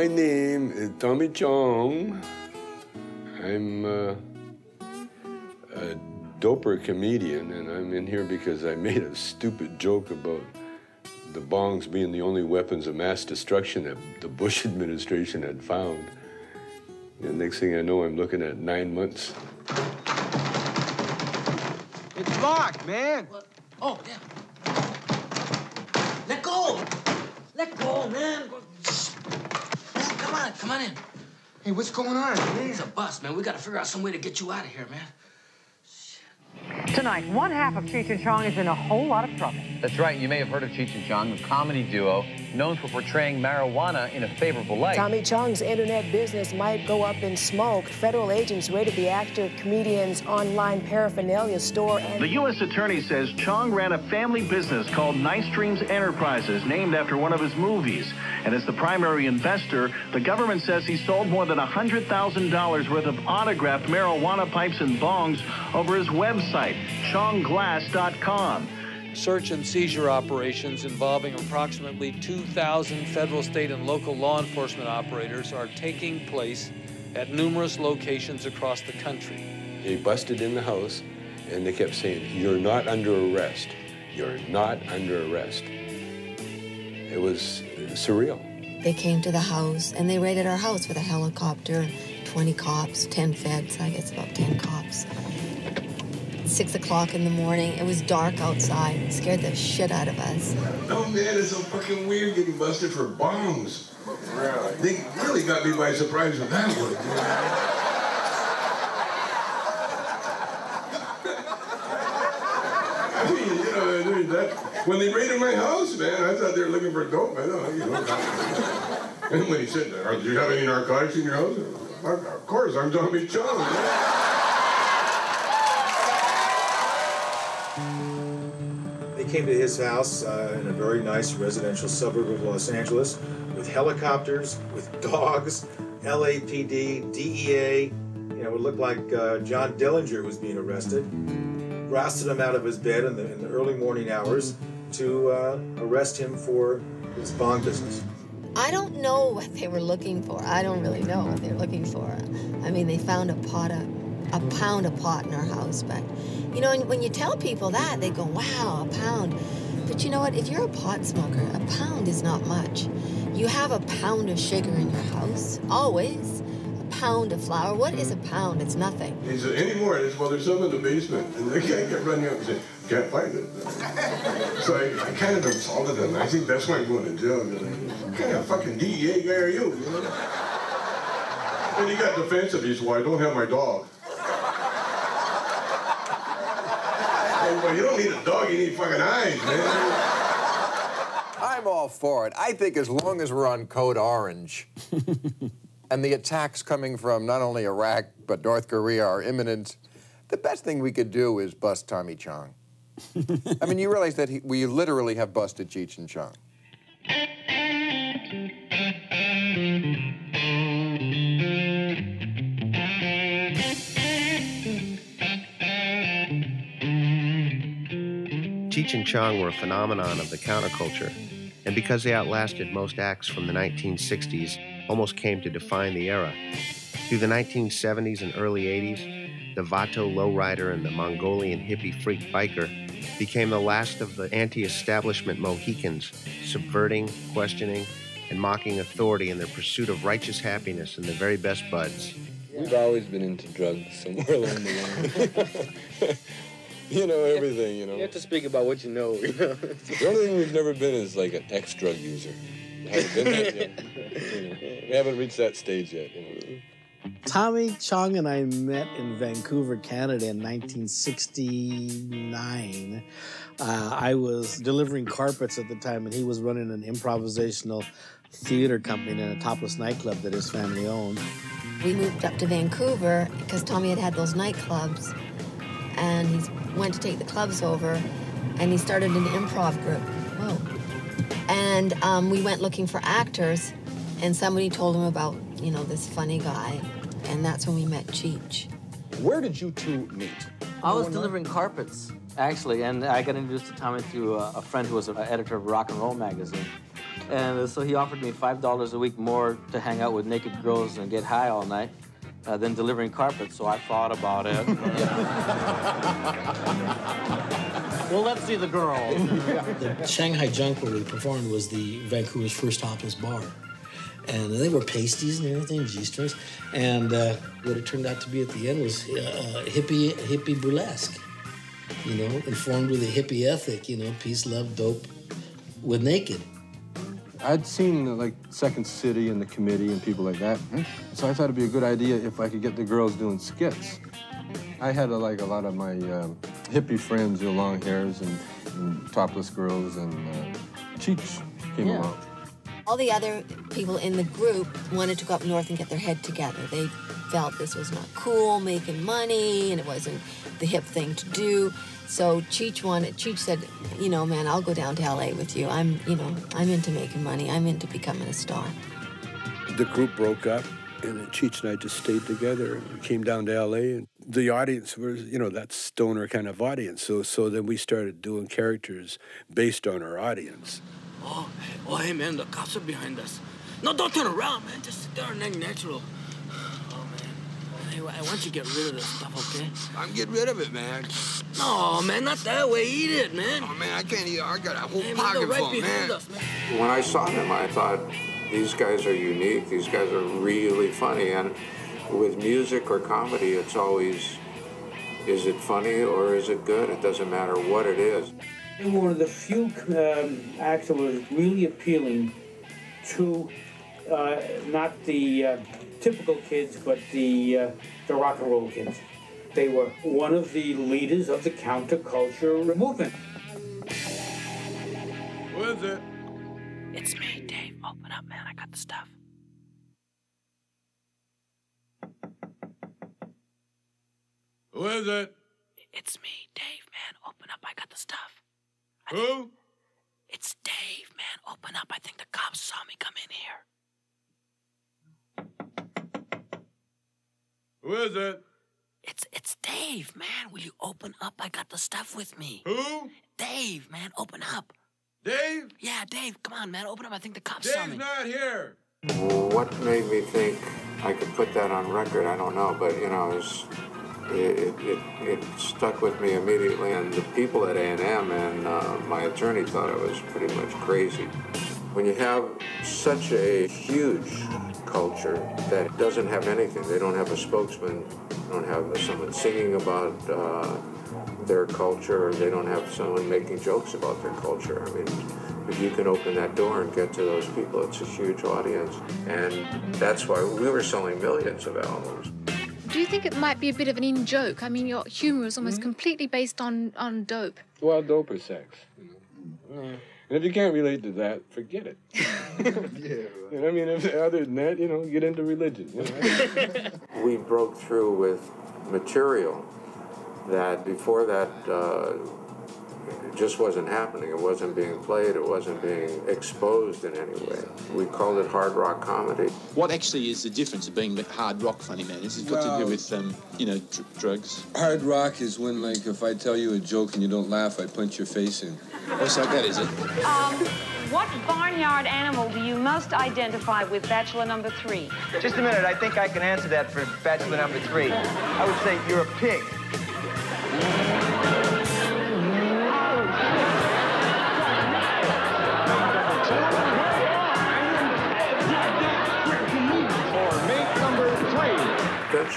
My name is Tommy Chong. I'm uh, a doper comedian, and I'm in here because I made a stupid joke about the bongs being the only weapons of mass destruction that the Bush administration had found. And next thing I know, I'm looking at nine months. It's locked, man. What? Oh, yeah. Let go. Let go, man. Come on, in. Hey, what's going on, man? It's a bus, man. We gotta figure out some way to get you out of here, man. Tonight, one half of Cheech and Chong is in a whole lot of trouble. That's right. You may have heard of Cheech and Chong, the comedy duo known for portraying marijuana in a favorable light. Tommy Chong's internet business might go up in smoke. Federal agents raided the actor comedian's online paraphernalia store and... The U.S. attorney says Chong ran a family business called Nice Dreams Enterprises, named after one of his movies. And as the primary investor, the government says he sold more than $100,000 worth of autographed marijuana pipes and bongs over his website, chongglass.com. Search and seizure operations involving approximately 2,000 federal, state, and local law enforcement operators are taking place at numerous locations across the country. They busted in the house, and they kept saying, You're not under arrest. You're not under arrest. It was surreal. They came to the house, and they raided our house with a helicopter 20 cops, 10 feds, I guess about 10 cops six o'clock in the morning. It was dark outside. It scared the shit out of us. Oh man, it's so fucking weird getting busted for bongs. Really? They really got me by surprise with that one. I mean, you know, I mean, that, when they raided my house, man, I thought they were looking for dope. I don't know, you know. and when he said, that. "Do you have any narcotics in your house?" Of course, I'm Tommy Chong. Came to his house uh, in a very nice residential suburb of Los Angeles with helicopters, with dogs, LAPD, DEA. You know, it looked like uh, John Dillinger was being arrested. Rousted him out of his bed in the, in the early morning hours to uh, arrest him for his bong business. I don't know what they were looking for. I don't really know what they were looking for. I mean, they found a pot of, a pound of pot in our house, but you know, when you tell people that, they go, wow, a pound. But you know what? If you're a pot smoker, a pound is not much. You have a pound of sugar in your house, always. A pound of flour. What is a mm-hmm. pound? It's nothing. He said, anymore. Said, well, there's some in the basement. And the guy kept running up and saying, can't find it. so I, I, kind of insulted him. I think that's why I'm going to jail. Like, what kind of fucking DEA guy are you? you know? And he got defensive. He said, well, I don't have my dog. Oh, well, you don't need a dog, you need fucking eyes, man. I'm all for it. I think as long as we're on code orange and the attacks coming from not only Iraq but North Korea are imminent, the best thing we could do is bust Tommy Chong. I mean, you realize that he, we literally have busted Cheech and Chong. Cheech and Chong were a phenomenon of the counterculture, and because they outlasted most acts from the 1960s, almost came to define the era. Through the 1970s and early 80s, the Vato lowrider and the Mongolian hippie freak biker became the last of the anti establishment Mohicans, subverting, questioning, and mocking authority in their pursuit of righteous happiness and the very best buds. We've always been into drugs somewhere along the way. you know everything. You know. You have to speak about what you know. You know. the only thing we've never been is like an ex-drug user. We haven't been that yet. You know, we haven't reached that stage yet. You know. Tommy Chong and I met in Vancouver, Canada in 1969. Uh, I was delivering carpets at the time, and he was running an improvisational theater company in a topless nightclub that his family owned. We moved up to Vancouver because Tommy had had those nightclubs, and he went to take the clubs over, and he started an improv group. Whoa. And um, we went looking for actors, and somebody told him about, you know, this funny guy, and that's when we met Cheech. Where did you two meet? I was delivering carpets, actually, and I got introduced to Tommy through a, a friend who was an editor of Rock and Roll magazine. And uh, so he offered me $5 a week more to hang out with naked girls and get high all night uh, than delivering carpets. So I thought about it. well, let's see the girl. the Shanghai Junk where we performed was the Vancouver's first topless bar. And they were pasties and everything, G-strings. And uh, what it turned out to be at the end was uh, hippie, hippie burlesque. You know, informed with a hippie ethic, you know, peace, love, dope, with naked. I'd seen like Second City and the committee and people like that. So I thought it'd be a good idea if I could get the girls doing skits. I had a, like a lot of my um, hippie friends, you know, long hairs and, and topless girls, and uh, Cheech came Yeah. along. All the other people in the group wanted to go up north and get their head together. They felt this was not cool, making money, and it wasn't the hip thing to do. So Cheech wanted. Cheech said, "You know, man, I'll go down to LA with you. I'm, you know, I'm into making money. I'm into becoming a star." The group broke up, and then Cheech and I just stayed together. We came down to L.A., and the audience was, you know, that stoner kind of audience. So, so then we started doing characters based on our audience. Oh, oh, hey, man, the cops are behind us. No, don't turn around, man. Just sit there and act natural. Man. Hey, why don't you get rid of this stuff, okay? I'm getting rid of it, man. No, man, not that way. Eat it, man. Oh, man, I can't eat. I got a whole Hey, man, pocket they're right full, man. us, man. When I saw them, I thought, these guys are unique. These guys are really funny. And with music or comedy, it's always, is it funny or is it good? It doesn't matter what it is. They were one of the few um, acts that was really appealing to uh, not the uh, typical kids, but the uh, the rock and roll kids. They were one of the leaders of the counterculture movement. Who is it? It's me, Dave. Open up, man. I got the stuff. Who is it? It's me, Dave, man. Open up. I got the stuff. Who? It's Dave, man. Open up. I think the cops saw me come in here. Who is it? It's it's Dave, man. Will you open up? I got the stuff with me. Who? Dave, man. Open up. Dave? Yeah, Dave. Come on, man. Open up. I think the cops saw Dave's me. not here. What made me think I could put that on record, I don't know, but you know, it, was, it, it, it, it stuck with me immediately. And the people at A&M and uh, my attorney thought I was pretty much crazy. When you have such a huge culture that doesn't have anything, they don't have a spokesman, they don't have someone singing about uh, their culture, they don't have someone making jokes about their culture. I mean, if you can open that door and get to those people, it's a huge audience. And that's why we were selling millions of albums. Do you think it might be a bit of an in joke? I mean, your humour is almost completely based on, on dope. Well, dope is sex. You know? And if you can't relate to that, forget it. yeah. You know, I mean, if, other than that, you know, get into religion. You know? we broke through with material that before that uh, it just wasn't happening. It wasn't being played. It wasn't being exposed in any way. We called it hard rock comedy. What actually is the difference of being a hard rock funny man? Is it got to do with, um, you know, dr- drugs? Hard rock is when, like, if I tell you a joke and you don't laugh, I punch your face in. Oh, so that is it. Um, what barnyard animal do you most identify with bachelor number three? Just a minute. I think I can answer that for bachelor number three. I would say you're a pig.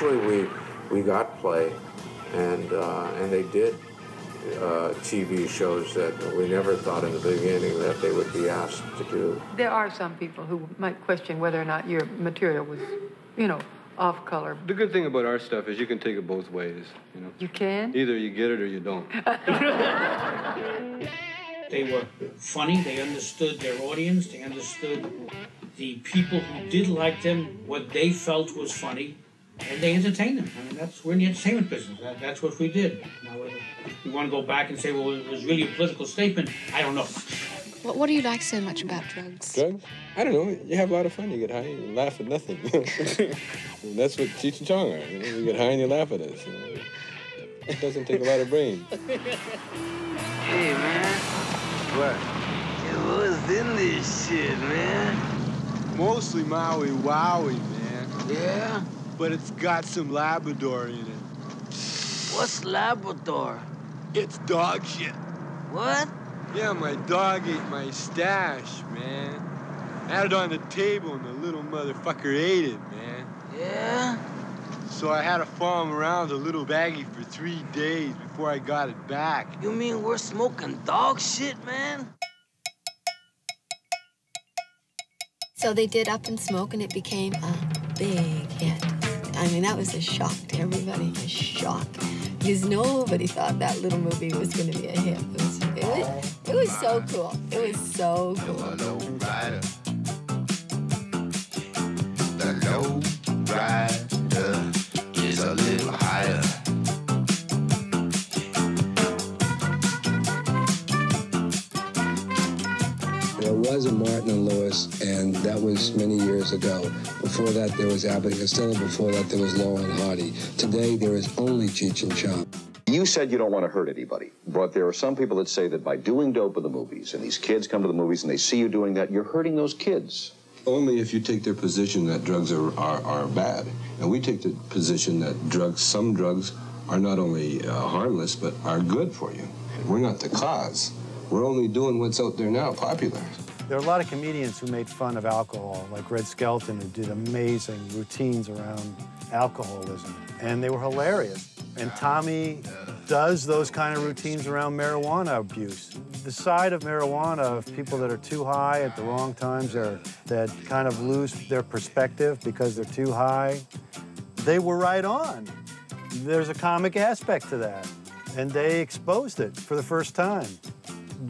Eventually, we we got play, and uh, and they did uh, TV shows that we never thought in the beginning that they would be asked to do. There are some people who might question whether or not your material was, you know, off color. The good thing about our stuff is you can take it both ways. You know, You can? either you get it or you don't. They were funny. They understood their audience. They understood the people who did like them, what they felt was funny, and they entertained them. I mean, that's we're in the entertainment business. That, that's what we did. Now, whether we want to go back and say, well, it was really a political statement, I don't know. What, what do you like so much about drugs? Drugs? I don't know. You have a lot of fun. You get high and you laugh at nothing. And that's what Cheech and Chong are. You, know? you get high and you laugh at us. You know? It doesn't take a lot of brain. Hey, man. What? Who is What's in this shit, man? Mostly Maui Wowie, man. Yeah? But it's got some Labrador in it. What's Labrador? It's dog shit. What? Yeah, my dog ate my stash, man. I had it on the table and the little motherfucker ate it, man. Yeah? So I had to follow him around with a little baggie for three days before I got it back. You mean we're smoking dog shit, man? So they did Up in Smoke, and it became a big hit. I mean, that was a shock to everybody, a shock. Because nobody thought that little movie was going to be a hit. It was, it was, it was so cool. It was so cool. Rider is a little higher. Was a Martin and Lewis, and that was many years ago. Before that, there was Abbott and Costello. Before that, there was Laurel and Hardy. Today, there is only Cheech and Chong. You said you don't want to hurt anybody, but there are some people that say that by doing dope in the movies, and these kids come to the movies and they see you doing that, you're hurting those kids. Only if you take their position that drugs are, are, are bad. And we take the position that drugs, some drugs, are not only uh, harmless, but are good for you. We're not the cause. We're only doing what's out there now popular. There are a lot of comedians who made fun of alcohol, like Red Skelton, who did amazing routines around alcoholism, and they were hilarious. And Tommy does those kind of routines around marijuana abuse. The side of marijuana of people that are too high at the wrong times, or that kind of lose their perspective because they're too high, they were right on. There's a comic aspect to that, and they exposed it for the first time.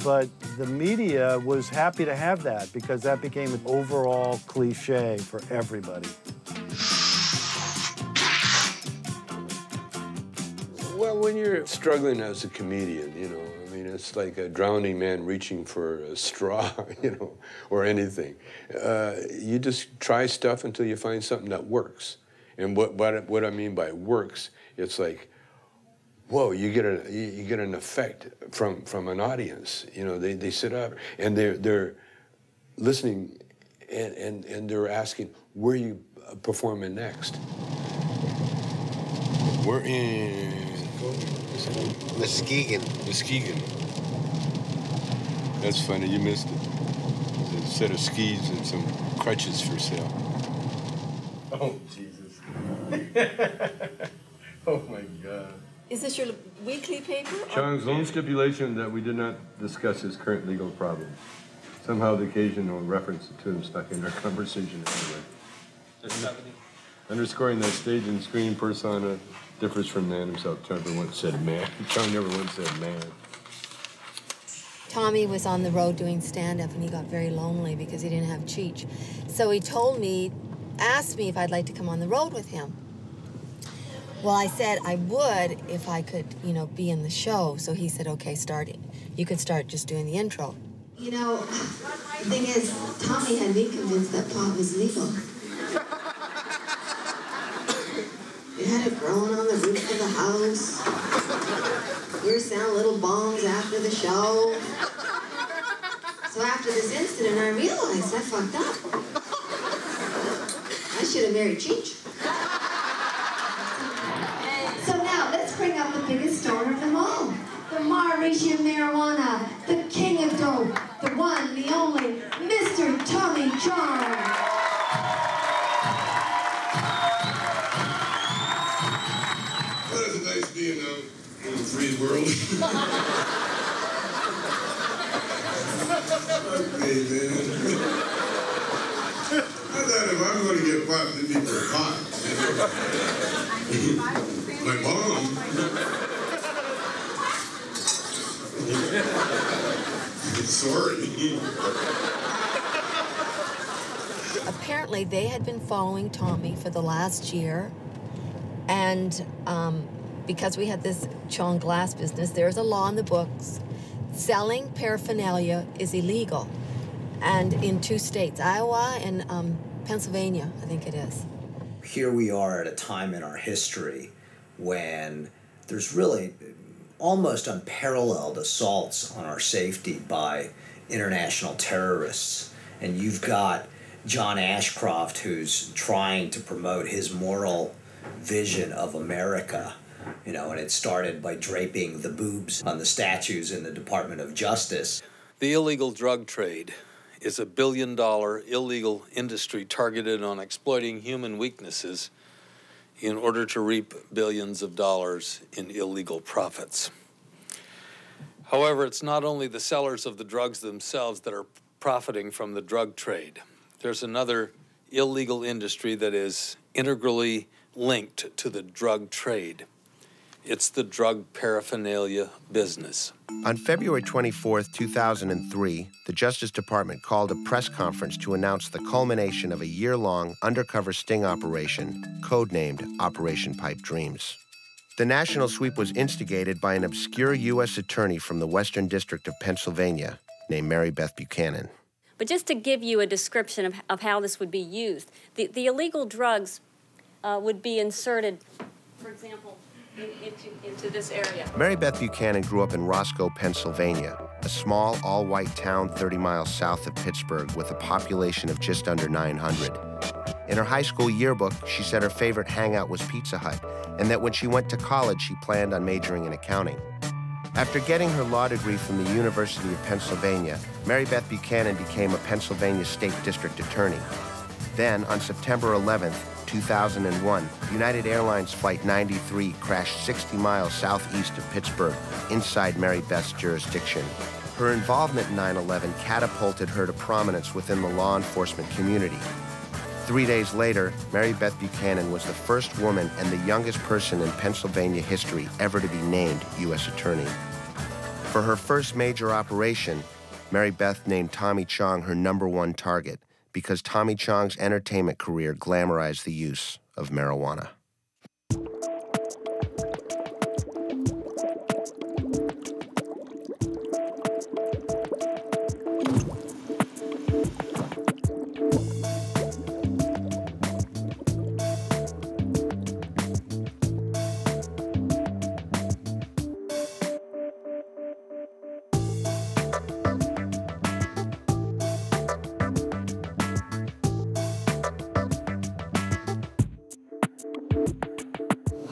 But the media was happy to have that because that became an overall cliche for everybody. Well, when you're struggling as a comedian, you know, I mean, it's like a drowning man reaching for a straw, you know, or anything. Uh, you just try stuff until you find something that works. And what, what, what I mean by works, it's like, whoa, you get a you you get an effect from from an audience. You know, they, they sit up and they're they're listening and, and, and they're asking, where are you uh, performing next? We're in Muskegon. Muskegon. That's funny, you missed it. There's a set of skis and some crutches for sale. Oh, Jesus. oh, my God. Is this your weekly paper? or- Chong's lone stipulation that we did not discuss his current legal problems. Somehow the occasional reference to him stuck in our conversation anyway. Underscoring that stage and screen persona differs from man himself. Chong never once said man. Chong never once said man. Tommy was on the road doing stand up and he got very lonely because he didn't have Cheech. So he told me, asked me if I'd like to come on the road with him. Well, I said I would if I could, you know, be in the show. So he said, okay, start it. You could start just doing the intro. You know, the thing is, Tommy had me convinced that pot was legal. We had it growing on the roof of the house. We were selling little bongs after the show. So after this incident, I realized I fucked up. I should have married Cheech. So now let's bring up the biggest stoner of them all. The Mauritian marijuana, the king of dope, the one, the only, Mr. Tommy Chong. Well, it's nice being um, in a free world. okay, man. I thought if I'm going to get pot, it'd be for pot. My mom. Sorry. Apparently, they had been following Tommy for the last year. And um, because we had this Chong glass business, there's a law in the books. Selling paraphernalia is illegal. And in two states, Iowa and um, Pennsylvania, I think it is. here we are at a time in our history when there's really almost unparalleled assaults on our safety by international terrorists. And you've got John Ashcroft, who's trying to promote his moral vision of America. You know, and it started by draping the boobs on the statues in the Department of Justice. The illegal drug trade is a billion dollar illegal industry targeted on exploiting human weaknesses in order to reap billions of dollars in illegal profits. However, it's not only the sellers of the drugs themselves that are profiting from the drug trade. There's another illegal industry that is integrally linked to the drug trade. It's the drug paraphernalia business. On February 24, 2003, the Justice Department called a press conference to announce the culmination of a year long undercover sting operation, codenamed Operation Pipe Dreams. The national sweep was instigated by an obscure U.S. attorney from the Western District of Pennsylvania named Mary Beth Buchanan. But just to give you a description of, of how this would be used, the, the illegal drugs uh, would be inserted, for example, in, into, this area. Mary Beth Buchanan grew up in Roscoe, Pennsylvania, a small, all white town 30 miles south of Pittsburgh with a population of just under 900. In her high school yearbook, she said her favorite hangout was Pizza Hut, and that when she went to college, she planned on majoring in accounting. After getting her law degree from the University of Pennsylvania, Mary Beth Buchanan became a Pennsylvania State District Attorney. Then, on September 11th, 2001, United Airlines Flight 93 crashed 60 miles southeast of Pittsburgh, inside Mary Beth's jurisdiction. Her involvement in 9 11 catapulted her to prominence within the law enforcement community. Three days later, Mary Beth Buchanan was the first woman and the youngest person in Pennsylvania history ever to be named U.S. Attorney. For her first major operation, Mary Beth named Tommy Chong her number one target because Tommy Chong's entertainment career glamorized the use of marijuana.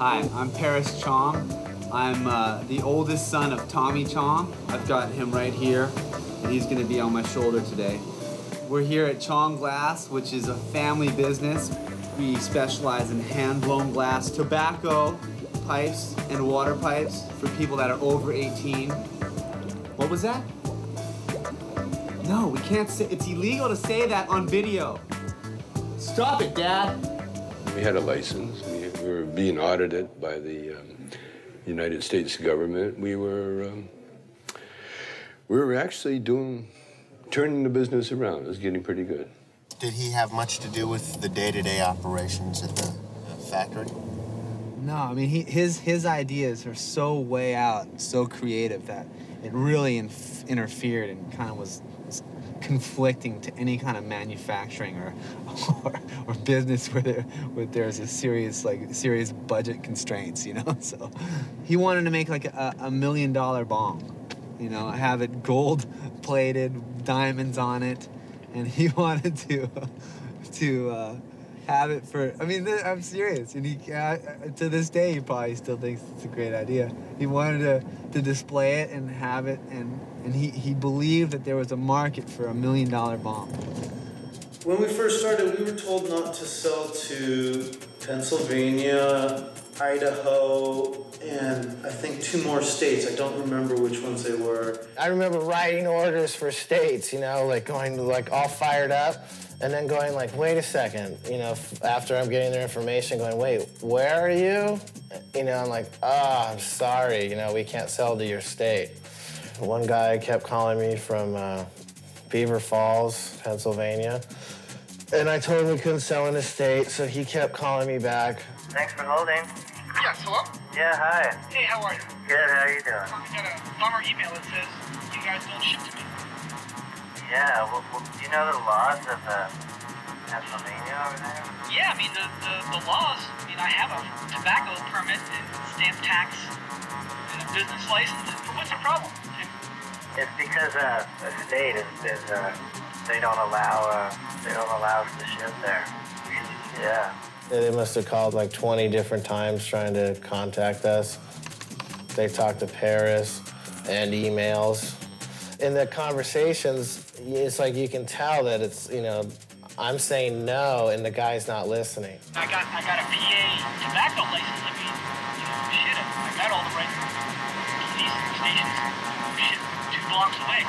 Hi, I'm Paris Chong. I'm uh, the oldest son of Tommy Chong. I've got him right here, and he's gonna be on my shoulder today. We're here at Chong Glass, which is a family business. We specialize in hand-blown glass, tobacco pipes, and water pipes for people that are over 18. What was that? No, we can't say, it's illegal to say that on video. Stop it, Dad. We had a license. We, we were being audited by the um, United States government. We were um, we were actually doing turning the business around. It was getting pretty good. Did he have much to do with the day-to-day operations at the uh, factory? No, I mean he, his his ideas are so way out, so creative that it really inf- interfered and kind of was, was conflicting to any kind of manufacturing or or, or business where there where there's a serious like serious budget constraints, you know. So he wanted to make like a, a million dollar bong, you know, have it gold plated, diamonds on it, and he wanted to to. Uh, have it for. I mean, I'm serious, and he uh, to this day he probably still thinks it's a great idea. He wanted to to display it and have it, and and he he believed that there was a market for a million dollar bong. When we first started, we were told not to sell to Pennsylvania, Idaho, and I think two more states. I don't remember which ones they were. I remember writing orders for states, you know, like going like all fired up, and then going like, wait a second, you know, f- after I'm getting their information, going, wait, where are you? You know, I'm like, oh, I'm sorry, you know, we can't sell to your state. One guy kept calling me from uh, Beaver Falls, Pennsylvania, and I told him we couldn't sell in the state, so he kept calling me back. Thanks for holding. Yes, hello? Yeah, hi. Hey, how are you? Good, how you doing? I got a bummer email that says you guys don't ship to me. Yeah, well, well, do you know the laws of uh, Pennsylvania over there? Yeah, I mean, the, the, the laws, I mean, I have a tobacco permit and stamp tax and a business license. What's the problem? It's because uh, the state is, is uh, they don't allow uh, they don't allow us to ship there. Yeah. They must have called like 20 different times trying to contact us. They talked to Paris and emails. In the conversations, it's like you can tell that it's, you know, I'm saying no and the guy's not listening. I got I got a PA tobacco license. I mean, you know, shit, I got all the right these stations. Shit, two blocks away.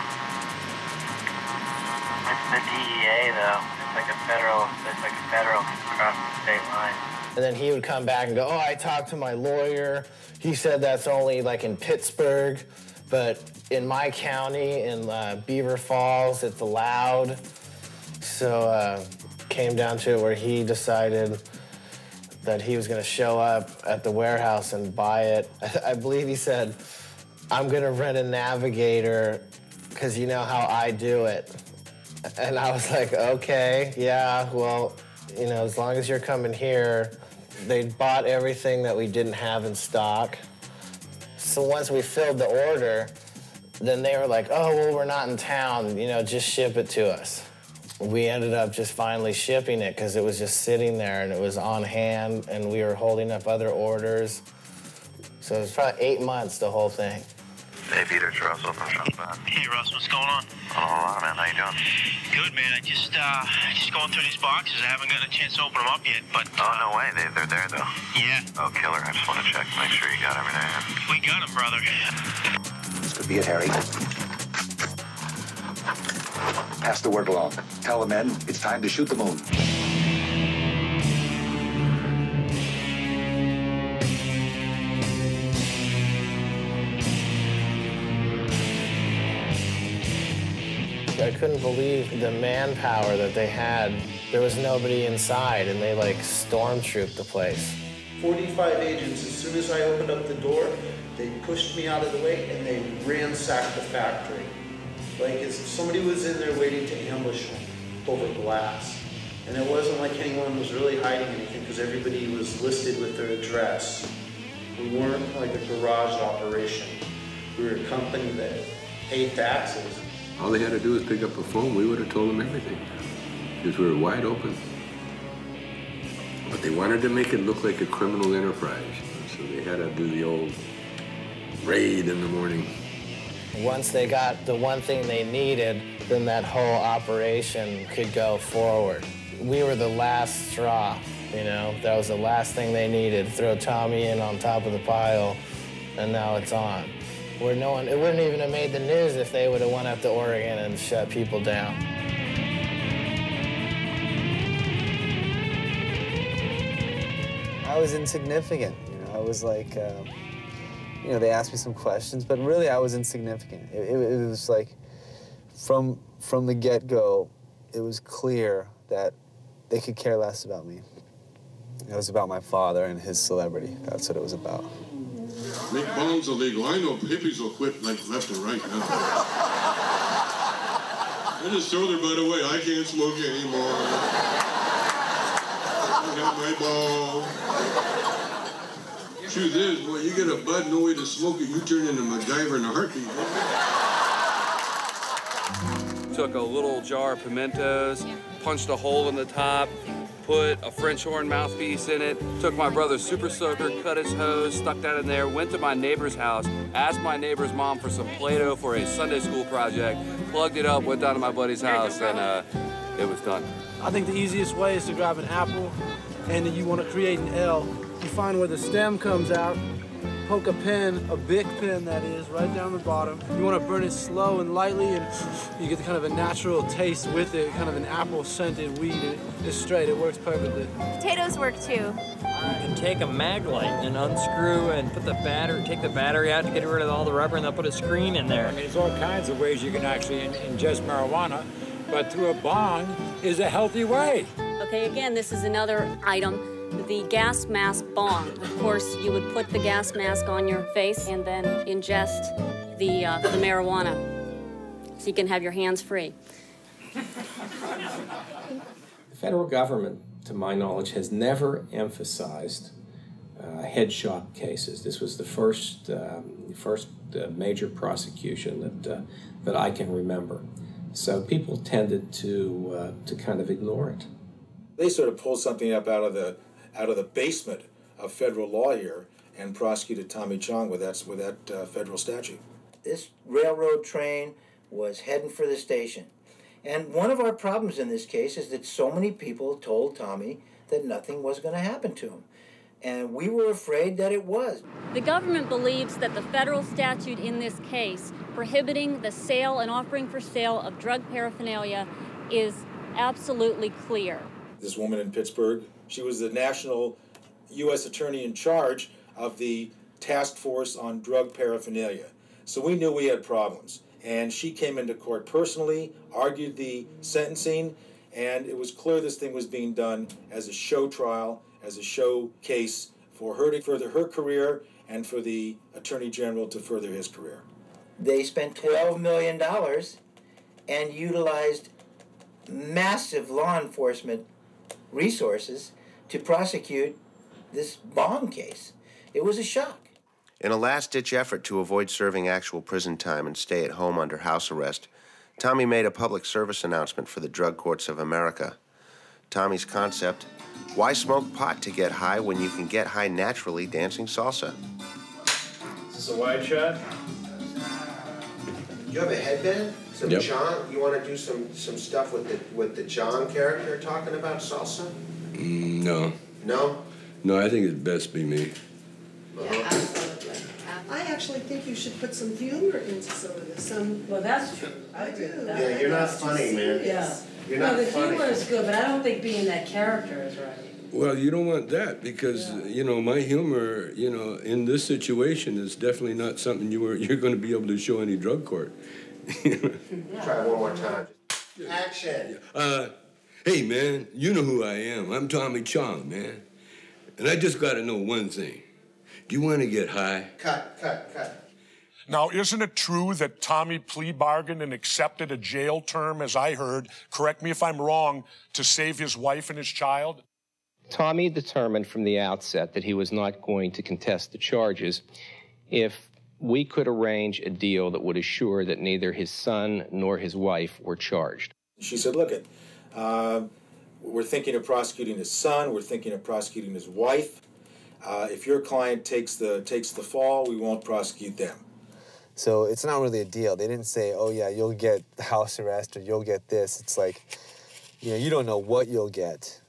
It's the DEA though. It's like a federal. It's like a federal across the state line. And then he would come back and go, Oh, I talked to my lawyer. He said that's only like in Pittsburgh, but in my county, in uh, Beaver Falls, it's allowed. So uh, came down to it where he decided that he was going to show up at the warehouse and buy it. I believe he said, I'm going to rent a navigator because you know how I do it. And I was like, okay, yeah, well, you know, as long as you're coming here, they bought everything that we didn't have in stock. So once we filled the order, then they were like, oh, well, we're not in town, you know, just ship it to us. We ended up just finally shipping it because it was just sitting there and it was on hand and we were holding up other orders. So it was probably eight months, the whole thing. Hey, Peter, it's Russell from Shopbot. Hey Russ, what's going on? Oh, a lot, man. How you doing? Good man. I just uh just going through these boxes. I haven't gotten a chance to open them up yet, but Oh, no way. They, they're there, though. yeah, Oh, killer. I just want to check, make sure you got everything. we got them, brother. This could be it, Harry. Pass the word along. Tell the men it's time to shoot the moon. I couldn't believe the manpower that they had. There was nobody inside, and they like stormtrooped the place. 45 agents, as soon as I opened up the door, they pushed me out of the way and they ransacked the factory. Like as if somebody was in there waiting to ambush them over glass. And it wasn't like anyone was really hiding anything because everybody was listed with their address. We weren't like a garage operation. We were a company that paid taxes. All they had to do was pick up a phone. We would have told them everything. Because we were wide open. But they wanted to make it look like a criminal enterprise. So they had to do the old raid in the morning. Once they got the one thing they needed, then that whole operation could go forward. We were the last straw, you know? That was the last thing they needed. Throw Tommy in on top of the pile, and now it's on. Where no one, it wouldn't even have made the news if they would have went up to Oregon and shut people down. I was insignificant. You know, I was like, uh, you know, they asked me some questions, but really I was insignificant. It, it, it was like, from from the get go, it was clear that they could care less about me. It was about my father and his celebrity. That's what it was about. Make bongs illegal. I know hippies will quit like left and right now. I just told her, by the way, I can't smoke anymore. I got my ball. Truth is, boy, you get a bud, no way to smoke it, you turn into MacGyver in a heartbeat. Took a little jar of pimentos, punched a hole in the top, put a French horn mouthpiece in it, took my brother's super soaker, cut his hose, stuck that in there, went to my neighbor's house, asked my neighbor's mom for some Play-Doh for a Sunday school project, plugged it up, went down to my buddy's house, and uh, it was done. I think the easiest way is to grab an apple and you want to create an L. You find where the stem comes out, poke a pin, a big pin that is, right down the bottom. You want to burn it slow and lightly and you get kind of a natural taste with it, kind of an apple scented weed. It, it's straight, it works perfectly. Potatoes work too. You can take a mag light and unscrew and put the battery, take the battery out to get rid of all the rubber, and they'll put a screen in there. I mean, there's all kinds of ways you can actually in- ingest marijuana, but through a bong is a healthy way. Okay, again, this is another item, the gas mask bong. Of course, you would put the gas mask on your face and then ingest the, uh, the marijuana so you can have your hands free. The federal government, to my knowledge, has never emphasized uh, head shop cases. This was the first, um, first uh, major prosecution that uh, that I can remember. So people tended to uh, to kind of ignore it. They sort of pulled something up out of the out of the basement of federal law here and prosecuted Tommy Chong with that with that uh, federal statute. This railroad train was heading for the station. And one of our problems in this case is that so many people told Tommy that nothing was going to happen to him. And we were afraid that it was. The government believes that the federal statute in this case prohibiting the sale and offering for sale of drug paraphernalia is absolutely clear. This woman in Pittsburgh, she was the national U.S. attorney in charge of the task force on drug paraphernalia. So we knew we had problems. And she came into court personally, argued the sentencing, and it was clear this thing was being done as a show trial, as a show case for her to further her career and for the Attorney General to further his career. They spent $12 million and utilized massive law enforcement resources to prosecute this bong case. It was a shock. In a last ditch effort to avoid serving actual prison time and stay at home under house arrest, Tommy made a public service announcement for the drug courts of America. Tommy's concept why smoke pot to get high when you can get high naturally dancing salsa? Is this a wide shot? You have a headband? Some Yep. John? You want to do some, some stuff with the with the John character talking about salsa? Mm, no. No? No, I think it'd best be me. I actually think you should put some humor into some of this. Some. Well, that's true. I do. Yeah, you're not funny, man. Yeah. You're no, the funny. humor is good, but I don't think being that character is right. Well, you don't want that because you know my humor, you know, in this situation is definitely not something you were you're going to be able to show any drug court. Try one more time. Action. Uh, hey man, you know who I am. I'm Tommy Chong, man, and I just got to know one thing. Do you want to get high? Cut, cut, cut. Now, isn't it true that Tommy plea bargained and accepted a jail term, as I heard, correct me if I'm wrong, to save his wife and his child? Tommy determined from the outset that he was not going to contest the charges if we could arrange a deal that would assure that neither his son nor his wife were charged. She said, Look, it, uh, we're thinking of prosecuting his son, we're thinking of prosecuting his wife. Uh, if your client takes the, takes the fall, we won't prosecute them. So it's not really a deal. They didn't say, oh, yeah, you'll get house arrest or you'll get this. It's like, you know, you don't know what you'll get,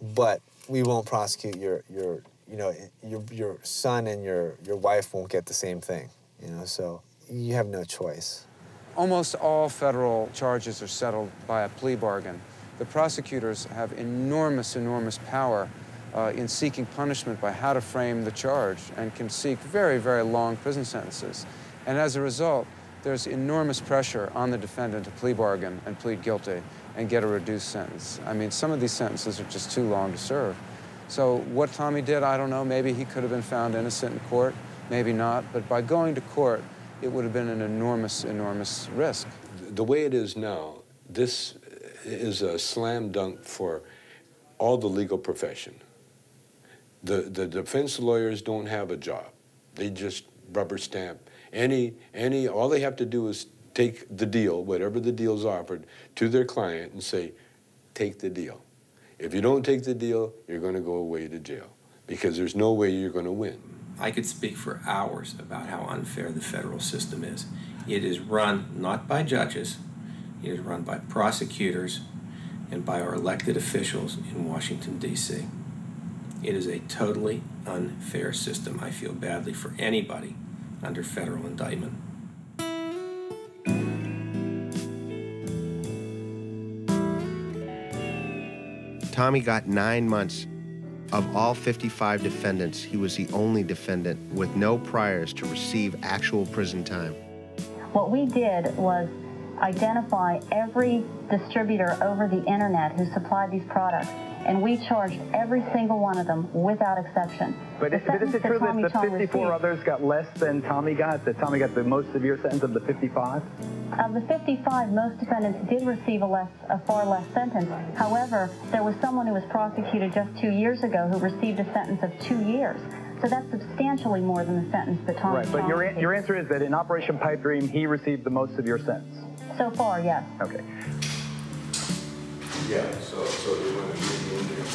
but we won't prosecute your, your you know, your, your son and your, your wife won't get the same thing, you know, so you have no choice. Almost all federal charges are settled by a plea bargain. The prosecutors have enormous, enormous power uh, in seeking punishment by how to frame the charge and can seek very, very long prison sentences. And as a result, there's enormous pressure on the defendant to plea bargain and plead guilty and get a reduced sentence. I mean, some of these sentences are just too long to serve. So what Tommy did, I don't know. Maybe he could have been found innocent in court, maybe not. But by going to court, it would have been an enormous, enormous risk. The way it is now, this is a slam dunk for all the legal profession. The, the defense lawyers don't have a job. They just rubber stamp. Any, any, all they have to do is take the deal, whatever the deal's offered, to their client and say, take the deal. If you don't take the deal, you're going to go away to jail because there's no way you're going to win. I could speak for hours about how unfair the federal system is. It is run not by judges, it is run by prosecutors and by our elected officials in Washington, D.C. It is a totally unfair system. I feel badly for anybody under federal indictment. Tommy got nine months. Of all 55 defendants, he was the only defendant with no priors to receive actual prison time. What we did was identify every distributor over the internet who supplied these products, and we charged every single one of them without exception. But, The but is it true that Tommy the Chong 54 received- others got less than Tommy got? That Tommy got the most severe sentence of the 55? Of the 55, most defendants did receive a less, a far less sentence. However, there was someone who was prosecuted just two years ago who received a sentence of two years. So that's substantially more than the sentence that Tommy Right, but your, your answer is that in Operation Pipe Dream, he received the most severe sentence. So far, yes. Okay. Yeah, so, so they want to get in there.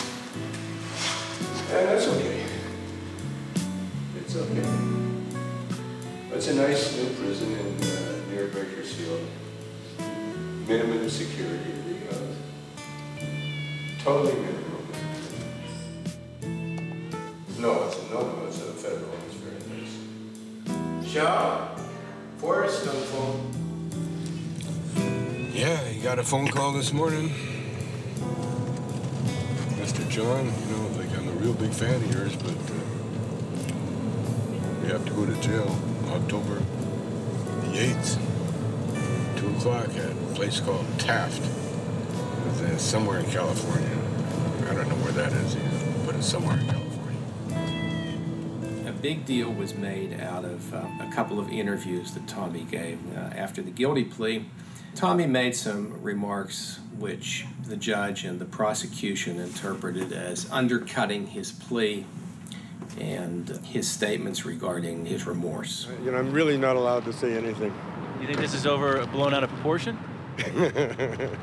And that's okay. It's okay. It's a nice new prison in, uh, near Bakersfield. Minimum security, uh, totally minimum. No, it's a, no, no, it's a federal, it's very nice. Shaw, Forrest on the phone. Yeah, he got a phone call this morning. Mr. John, you know, like I'm a real big fan of yours, but uh, you have to go to jail October the 8th, 2 o'clock at a place called Taft. It's uh, somewhere in California. I don't know where that is either, but it's somewhere in California. A big deal was made out of uh, a couple of interviews that Tommy gave uh, after the guilty plea. Tommy made some remarks which the judge and the prosecution interpreted as undercutting his plea and his statements regarding his remorse. You know, I'm really not allowed to say anything. You think this is over blown out of proportion?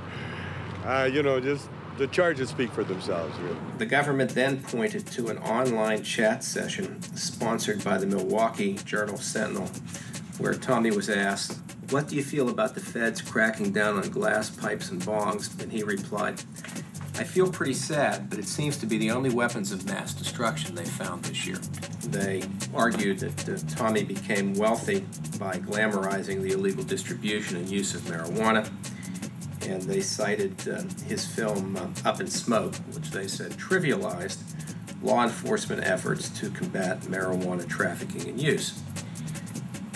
uh, you know, just the charges speak for themselves, really. The government then pointed to an online chat session sponsored by the Milwaukee Journal Sentinel, where Tommy was asked, What do you feel about the feds cracking down on glass pipes and bongs? And he replied, I feel pretty sad, but it seems to be the only weapons of mass destruction they found this year. They argued that uh, Tommy became wealthy by glamorizing the illegal distribution and use of marijuana, and they cited uh, his film uh, Up in Smoke, which they said trivialized law enforcement efforts to combat marijuana trafficking and use.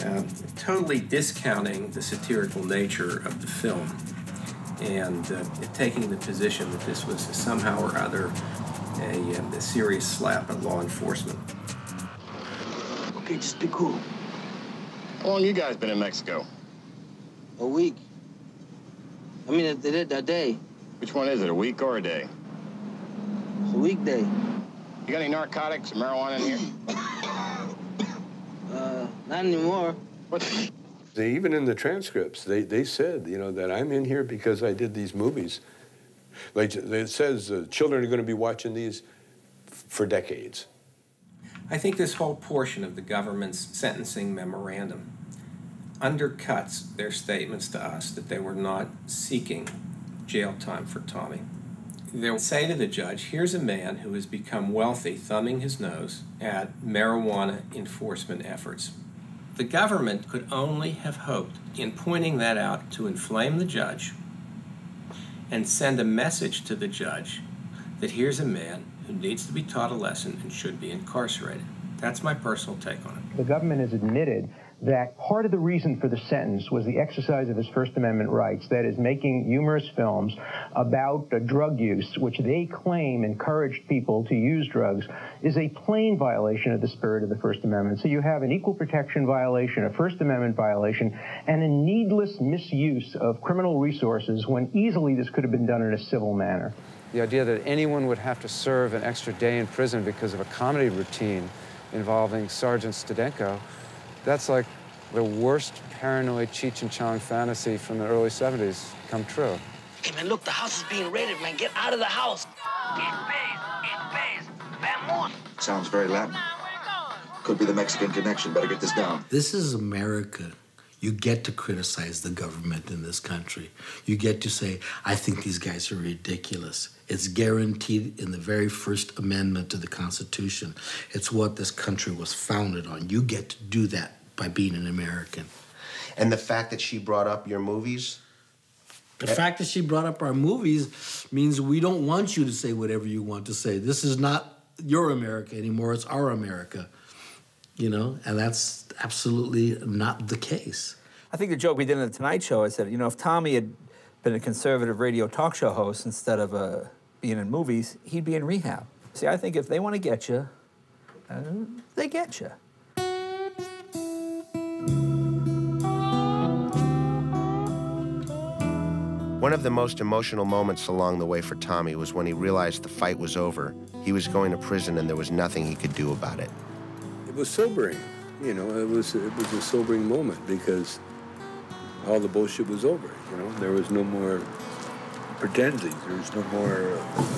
Uh, totally discounting the satirical nature of the film and uh, taking the position that this was somehow or other a, um, a serious slap at law enforcement. Okay, just be cool. How long you guys been in Mexico? A week. I mean, a, a, a day. Which one is it, a week or a day? It's a weekday. You got any narcotics or marijuana in here? Uh, not anymore. What? They, even in the transcripts, they, they said, you know, that I'm in here because I did these movies. Like it says, uh, children are going to be watching these f- for decades. I think this whole portion of the government's sentencing memorandum undercuts their statements to us that they were not seeking jail time for Tommy. They would say to the judge, here's a man who has become wealthy thumbing his nose at marijuana enforcement efforts. The government could only have hoped in pointing that out to inflame the judge and send a message to the judge that here's a man who needs to be taught a lesson and should be incarcerated. That's my personal take on it. The government has admitted that part of the reason for the sentence was the exercise of his First Amendment rights, that is, making humorous films about uh, drug use, which they claim encouraged people to use drugs, is a plain violation of the spirit of the First Amendment. So you have an equal protection violation, a First Amendment violation, and a needless misuse of criminal resources when easily this could have been done in a civil manner. The idea that anyone would have to serve an extra day in prison because of a comedy routine involving Sergeant Stedenko, that's like the worst paranoid Cheech and Chong fantasy from the early 70s come true. Hey, man, look, the house is being raided, man. Get out of the house. Sounds very Latin. Could be the Mexican connection. Better get this down. This is America. You get to criticize the government in this country. You get to say, I think these guys are ridiculous. It's guaranteed in the very first amendment to the Constitution. It's what this country was founded on. You get to do that by being an American. And the fact that she brought up your movies? The fact that she brought up our movies means we don't want you to say whatever you want to say. This is not your America anymore, it's our America. You know, and that's absolutely not the case. I think the joke we did on the Tonight Show, I said, you know, if Tommy had been a conservative radio talk show host instead of uh, being in movies, he'd be in rehab. See, I think if they want to get you, uh, they get you. One of the most emotional moments along the way for Tommy was when he realized the fight was over. He was going to prison and there was nothing he could do about it. It was sobering. You know, it was it was a sobering moment because all the bullshit was over. You know, there was no more pretending. There was no more. Uh,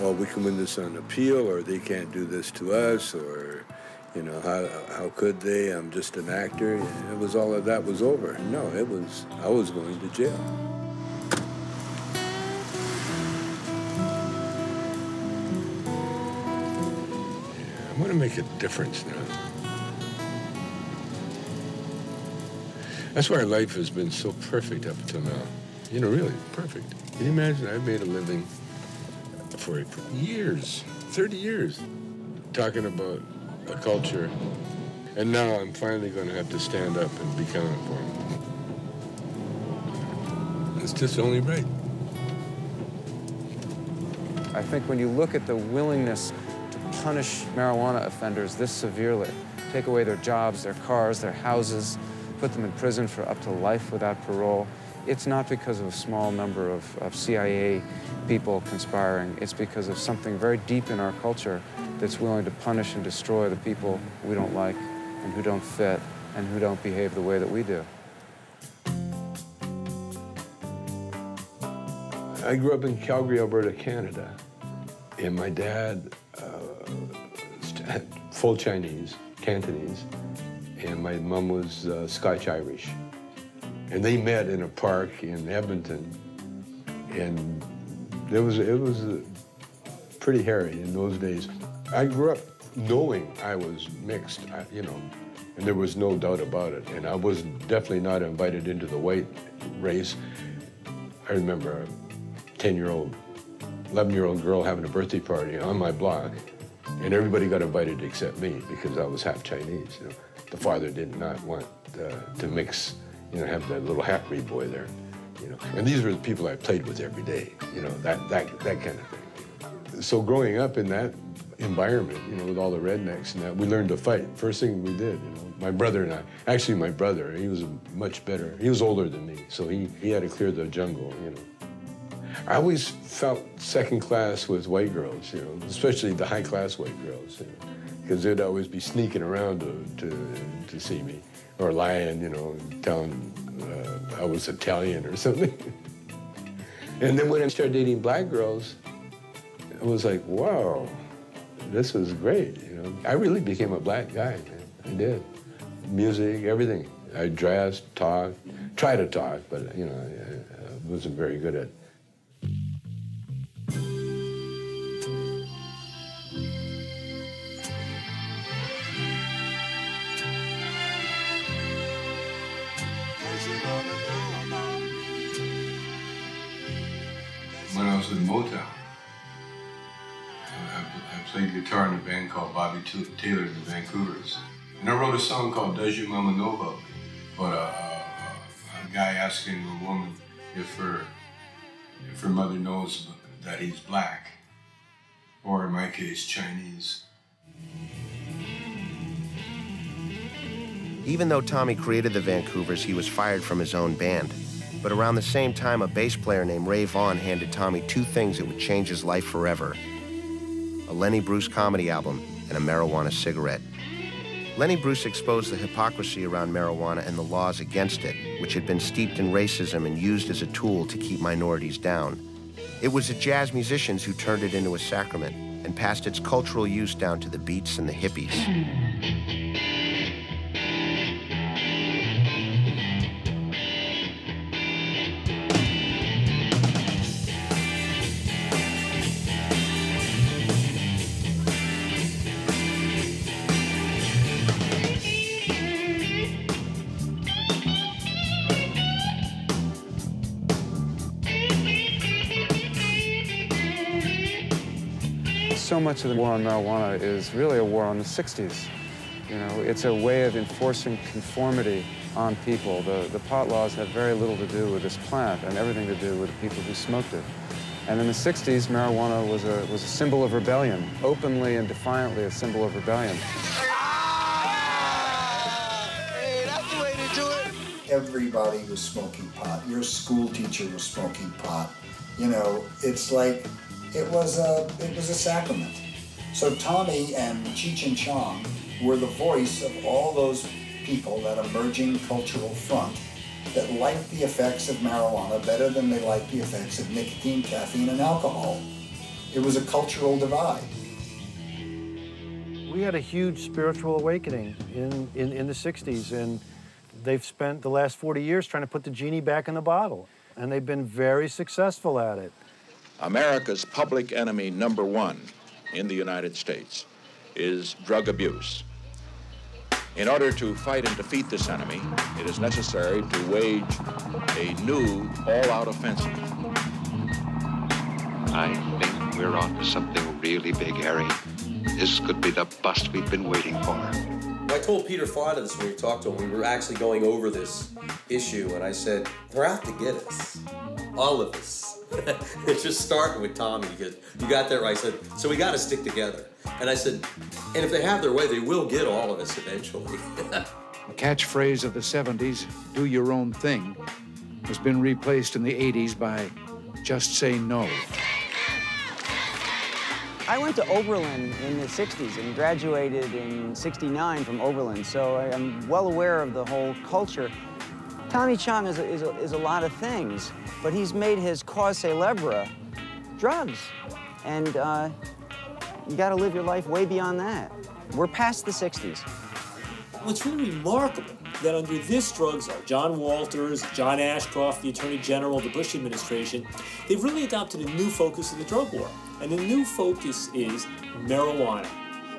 well, we can win this on appeal, or they can't do this to us, or you know, how how could they? I'm just an actor. It was all of that was over. No, it was. I was going to jail. I want to make a difference now. That's why life has been so perfect up until now. You know, really perfect. Can you imagine? I've made a living for years, 30 years, talking about a culture, and now I'm finally going to have to stand up and be counted for. it. It's just only right. I think when you look at the willingness punish marijuana offenders this severely, take away their jobs, their cars, their houses, put them in prison for up to life without parole, it's not because of a small number of, of CIA people conspiring. It's because of something very deep in our culture that's willing to punish and destroy the people we don't like and who don't fit and who don't behave the way that we do. I grew up in Calgary, Alberta, Canada, and my dad, full Chinese, Cantonese, and my mom was uh, Scotch Irish. And they met in a park in Edmonton, and it was it was uh, pretty hairy in those days. I grew up knowing I was mixed, you know, and there was no doubt about it. And I was definitely not invited into the white race. I remember a 10-year-old, 11-year-old girl having a birthday party on my block, and everybody got invited except me because I was half Chinese. You know the father did not want uh, to mix, you know, have that little half-breed boy there, you know. And these were the people I played with every day, you know, that, that, that kind of thing. So growing up in that environment, you know, with all the rednecks and that, we learned to fight. First thing we did, you know, my brother and I, actually my brother, he was much better. He was older than me, so he, he had to clear the jungle, you know. I always felt second class with white girls, you know, especially the high class white girls. You know because they'd always be sneaking around to, to, to see me or lying, you know, telling uh, I was Italian or something. and then when I started dating black girls, it was like, wow, this was great, you know. I really became a black guy, man. I did. Music, everything. I dressed, talked, tried to talk, but, you know, I, I wasn't very good at was in Motown. I, I, played guitar in a band called Bobby Taylor and the Vancouvers. And I wrote a song called Does Your Mama Know About Me? About a, uh, a, uh, a guy asking a woman if her, if her mother knows that he's black, or in my case, Chinese. Even though Tommy created the Vancouvers, he was fired from his own band. But around the same time, a bass player named Ray Vaughn handed Tommy two things that would change his life forever a Lenny Bruce comedy album and a marijuana cigarette. Lenny Bruce exposed the hypocrisy around marijuana and the laws against it, which had been steeped in racism and used as a tool to keep minorities down. It was the jazz musicians who turned it into a sacrament and passed its cultural use down to the beats and the hippies. Much of the war on marijuana is really a war on the 60s. You know, it's a way of enforcing conformity on people. The, the pot laws have very little to do with this plant and everything to do with the people who smoked it. And in the 60s, marijuana was a, was a symbol of rebellion, openly and defiantly a symbol of rebellion. Everybody was smoking pot. Your school teacher was smoking pot. You know, it's like it was a it was a sacrament. So Tommy and Cheech and Chong were the voice of all those people, that emerging cultural front, that liked the effects of marijuana better than they liked the effects of nicotine, caffeine, and alcohol. It was a cultural divide. We had a huge spiritual awakening in, in, in the 60s, and they've spent the last 40 years trying to put the genie back in the bottle, and they've been very successful at it. America's public enemy number one in the United States is drug abuse. In order to fight and defeat this enemy, it is necessary to wage a new all-out offensive. I think we're on to something really big, Harry. This could be the bust we've been waiting for. I told Peter Fonda this when we talked to him. We were actually going over this issue, and I said, they're out to get us. All of us. it's just starting with Tommy because you got that right. I said, so we got to stick together. And I said, and if they have their way, they will get all of us eventually. A catchphrase of the 70s, do your own thing, has been replaced in the 80s by just say no. I went to Oberlin in the 60s and graduated in 69 from Oberlin, so I am well aware of the whole culture. Tommy Chong is a, is a, is a lot of things, but he's made his cause celebre drugs. And uh, you got to live your life way beyond that. We're past the 60s. What's really remarkable that under this drugs czar, John Walters, John Ashcroft, the Attorney General, the Bush administration, they've really adopted a new focus of the drug war. And the new focus is marijuana.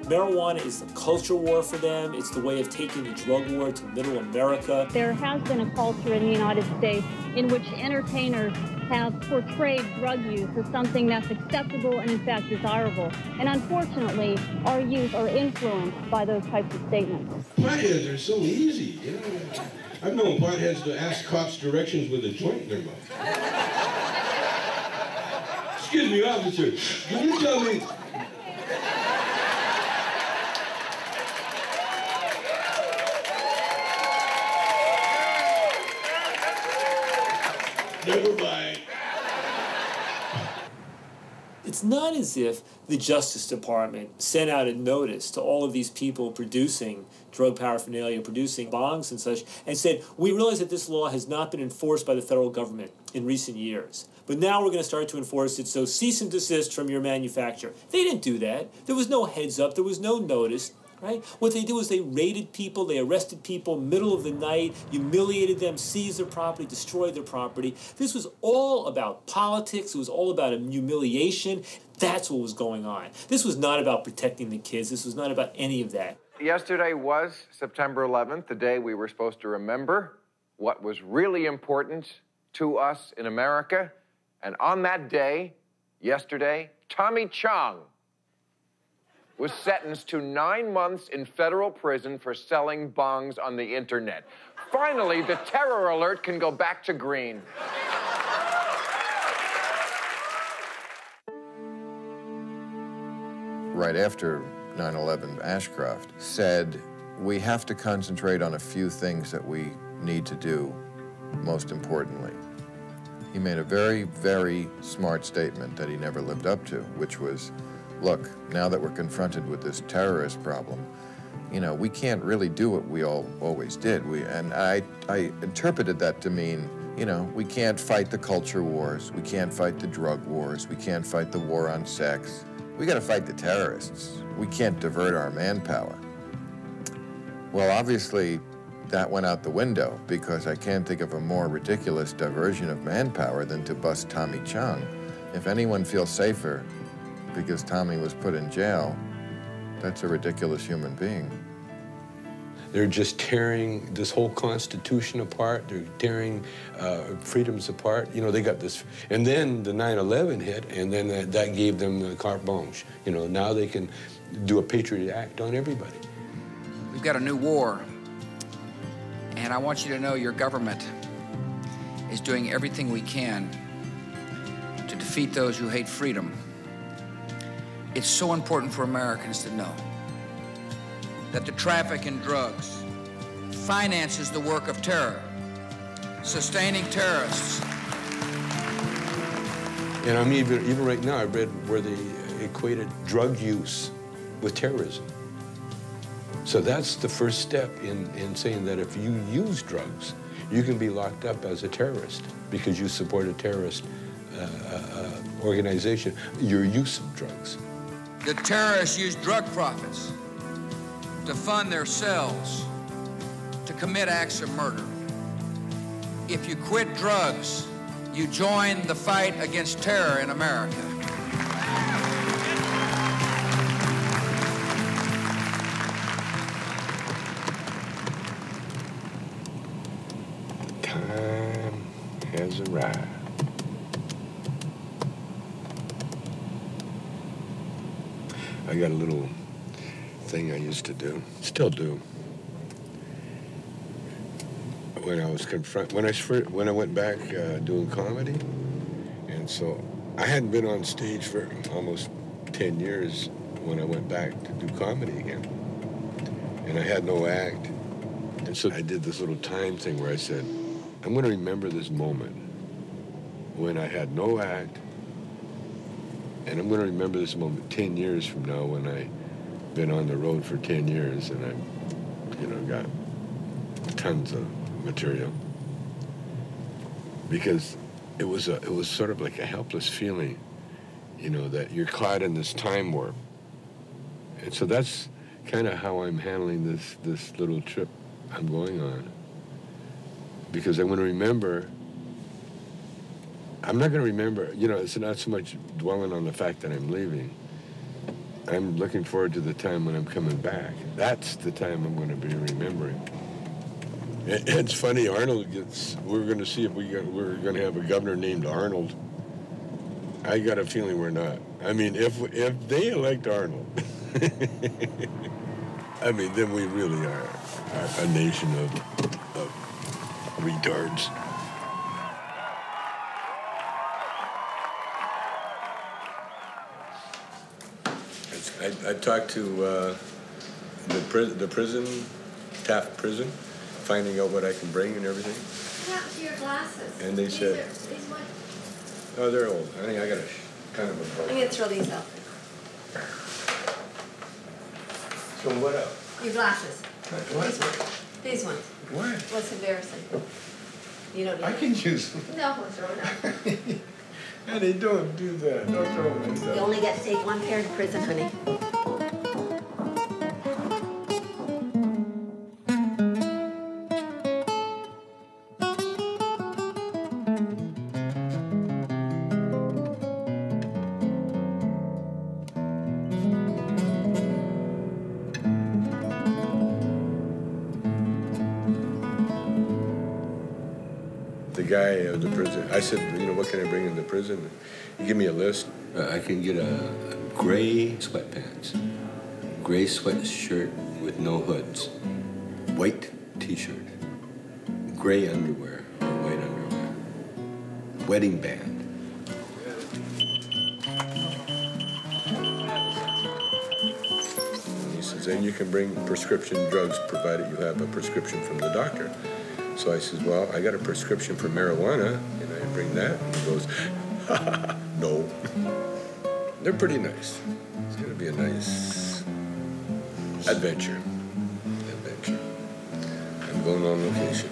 Marijuana is the culture war for them. It's the way of taking the drug war to middle America. There has been a culture in the United States in which entertainers have portrayed drug use as something that's acceptable and in fact desirable. And unfortunately, our youth are influenced by those types of statements. Potheads are so easy. You know? I've known potheads to ask cops directions with a joint in their mouth. Excuse me, officer. Can you tell me? Never mind. It's not as if the Justice Department sent out a notice to all of these people producing drug paraphernalia, producing bongs and such, and said, We realize that this law has not been enforced by the federal government in recent years. But now we're going to start to enforce it, so cease and desist from your manufacturer. They didn't do that. There was no heads up, there was no notice. Right? What they did was they raided people, they arrested people middle of the night, humiliated them, seized their property, destroyed their property. This was all about politics. It was all about humiliation. That's what was going on. This was not about protecting the kids. This was not about any of that. Yesterday was September 11th, the day we were supposed to remember what was really important to us in America. And on that day, yesterday, Tommy Chong was sentenced to nine months in federal prison for selling bongs on the internet. Finally, the terror alert can go back to green. Right after 9 11, Ashcroft said, We have to concentrate on a few things that we need to do, most importantly. He made a very, very smart statement that he never lived up to, which was, look, now that we're confronted with this terrorist problem, you know, we can't really do what we all always did. We, and I, I interpreted that to mean, you know, we can't fight the culture wars, we can't fight the drug wars, we can't fight the war on sex. We got to fight the terrorists. We can't divert our manpower. Well, obviously, that went out the window because I can't think of a more ridiculous diversion of manpower than to bust Tommy Chong. If anyone feels safer because Tommy was put in jail, that's a ridiculous human being. They're just tearing this whole Constitution apart. They're tearing uh, freedoms apart. You know, they got this. And then the 9-11 hit, and then that, that gave them the carte blanche. You know, now they can do a Patriot Act on everybody. We've got a new war. And I want you to know your government is doing everything we can to defeat those who hate freedom. It's so important for Americans to know that the traffic in drugs finances the work of terror, sustaining terrorists. And I mean, even, even right now, I read where they equated drug use with terrorism. So that's the first step in, in saying that if you use drugs, you can be locked up as a terrorist because you support a terrorist uh, uh, organization, your use of drugs. The terrorists use drug profits to fund their cells, to commit acts of murder. If you quit drugs, you join the fight against terror in America. Has arrived. I got a little thing I used to do, still do. When I was confront, when I when I went back uh, doing comedy, and so I hadn't been on stage for almost ten years when I went back to do comedy again, and I had no act, and so I did this little time thing where I said, I'm going to remember this moment when I had no act, and I'm going to remember this moment 10 years from now when I've been on the road for 10 years and I've, you know, got tons of material. Because it was, a, it was sort of like a helpless feeling, you know, that you're caught in this time warp. And so that's kind of how I'm handling this, this little trip I'm going on. Because I'm going to remember I'm not going to remember, you know, it's not so much dwelling on the fact that I'm leaving. I'm looking forward to the time when I'm coming back. That's the time I'm going to be remembering. It's funny, Arnold gets, we're going to see if we got, we're going to have a governor named Arnold. I got a feeling we're not. I mean, if, if they elect Arnold, I mean, then we really are, are a nation of, of retards. I, I talked to uh, the, pri- the prison, Taft Prison, finding out what I can bring and everything. What happened to your glasses? And they These said- are- these what- Oh, they're old. I think I got a sh- kind of a I'm gonna throw these out. So what else? Your glasses. What? These ones. These ones. What? What's embarrassing? You don't need I can them. use them. No, we'll throw it out. Honey, don't do that. Don't throw them in You only get to take one pair to prison, honey. I said, you know, what can I bring into prison? He gave me a list. Uh, I can get a, a gray sweatpants, gray sweatshirt with no hoods, white t-shirt, gray underwear or white underwear, wedding band. And he says, and you can bring prescription drugs provided you have a prescription from the doctor. So I says, well, I got a prescription for marijuana, and I bring that. And he goes, no. They're pretty nice. It's gonna be a nice adventure. Adventure. I'm going on location.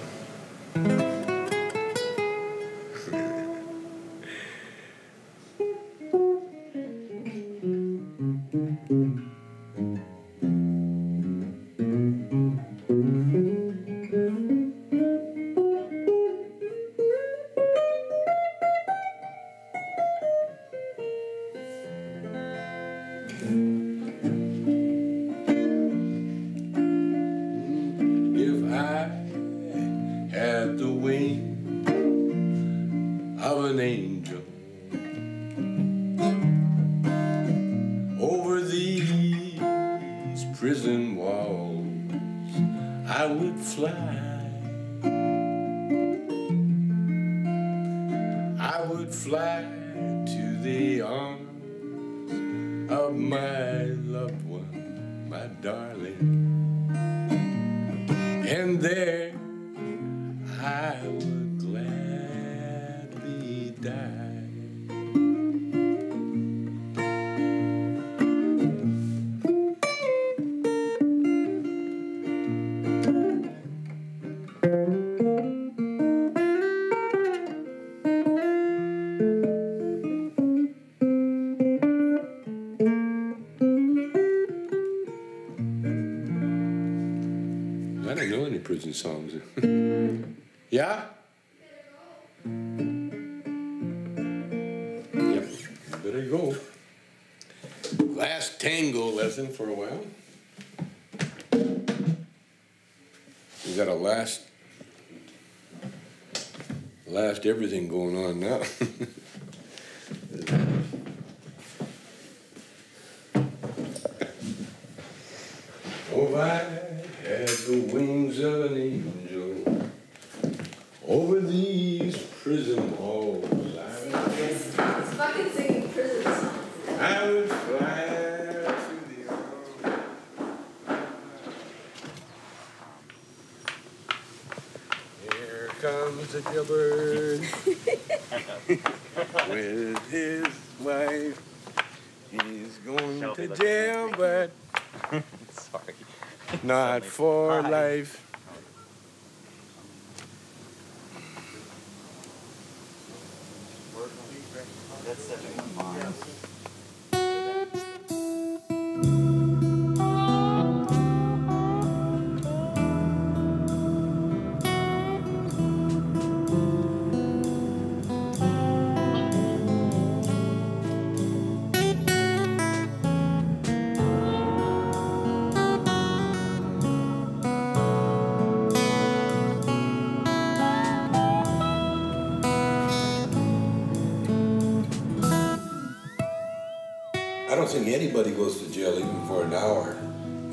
Think anybody goes to jail even for an hour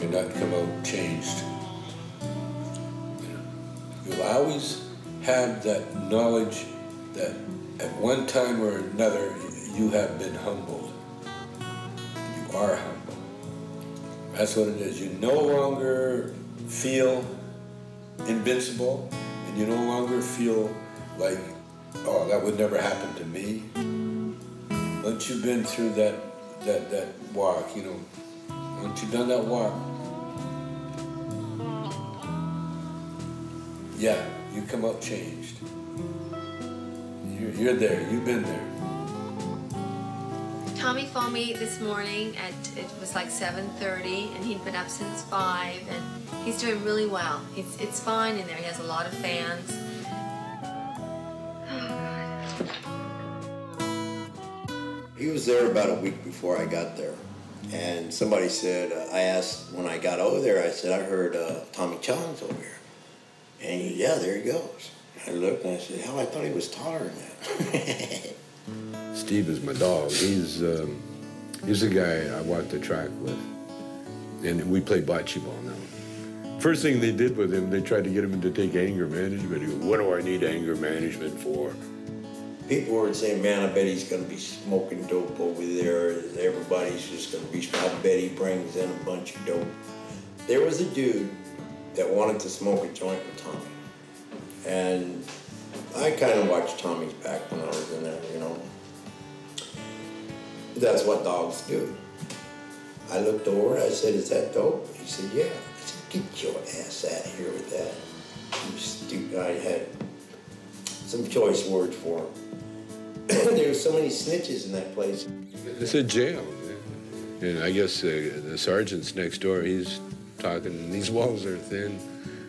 and not come out changed. You'll always have that knowledge that at one time or another you have been humbled. You are humble. That's what it is. You no longer feel invincible and you no longer feel like, oh, that would never happen to me. Once you've been through that that that walk, you know, once you've done that walk, yeah, you come out changed. You're, you're there. You've been there. Tommy phoned me this morning at it was like 7:30, and he'd been up since five, and he's doing really well. It's it's fine in there. He has a lot of fans. Oh, He was there about a week before I got there. And somebody said, uh, I asked when I got over there, I said, I heard uh, Tommy Chong's over here. And he, yeah, there he goes. I looked and I said, hell, I thought he was taller than that. Steve is my dog. He's um, he's the guy I walk the track with, and we play bocce ball now. First thing they did with him, they tried to get him to take anger management. He "What do I need anger management for?" People were saying, man, I bet he's going to be smoking dope over there. Everybody's just going to be, I bet he brings in a bunch of dope. There was a dude that wanted to smoke a joint with Tommy. And I kind of watched Tommy's back when I was in there, you know. That's what dogs do. I looked over, and I said, is that dope? He said, yeah. I said, get your ass out of here with that. You stupid. I had some choice words for him. there were so many snitches in that place. It's a jail, and I guess uh, the sergeant's next door. He's talking. These walls are thin.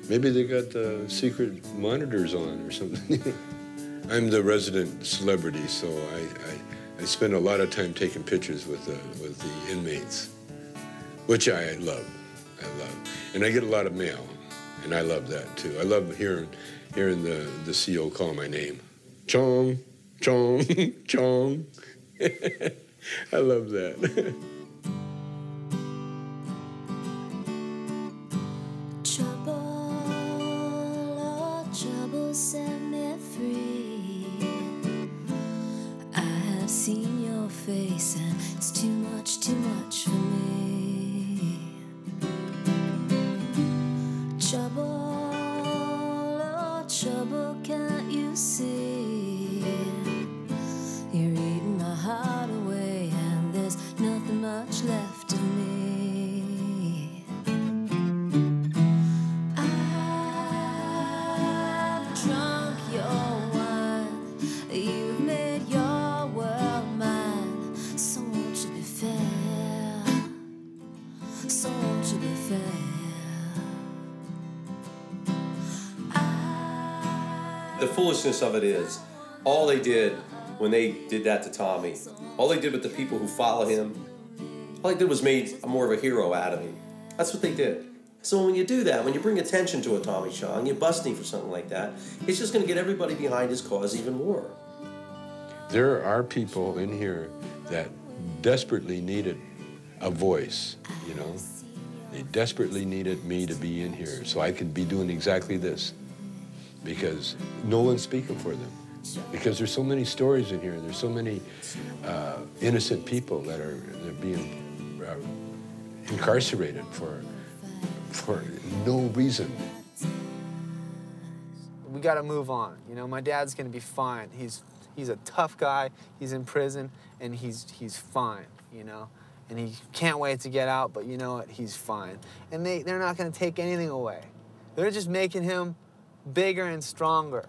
Maybe they got uh, secret monitors on or something. I'm the resident celebrity, so I, I, I spend a lot of time taking pictures with the with the inmates, which I love. I love, and I get a lot of mail, and I love that too. I love hearing hearing the the CO call my name, Chong, Chong, Chong. I love that. foolishness of it is, all they did when they did that to Tommy, all they did with the people who follow him, all they did was made more of a hero out of him. That's what they did. So when you do that, when you bring attention to a Tommy Chong, you're busting for something like that, it's just going to get everybody behind his cause even more. There are people in here that desperately needed a voice, you know. They desperately needed me to be in here so I could be doing exactly this because no one's speaking for them. Because there's so many stories in here. There's so many uh, innocent people that are they're being uh, incarcerated for for no reason. We got to move on. You know, my dad's going to be fine. He's he's a tough guy. He's in prison and he's he's fine, you know. And he can't wait to get out, but you know what? He's fine. And they they're not going to take anything away. They're just making him bigger and stronger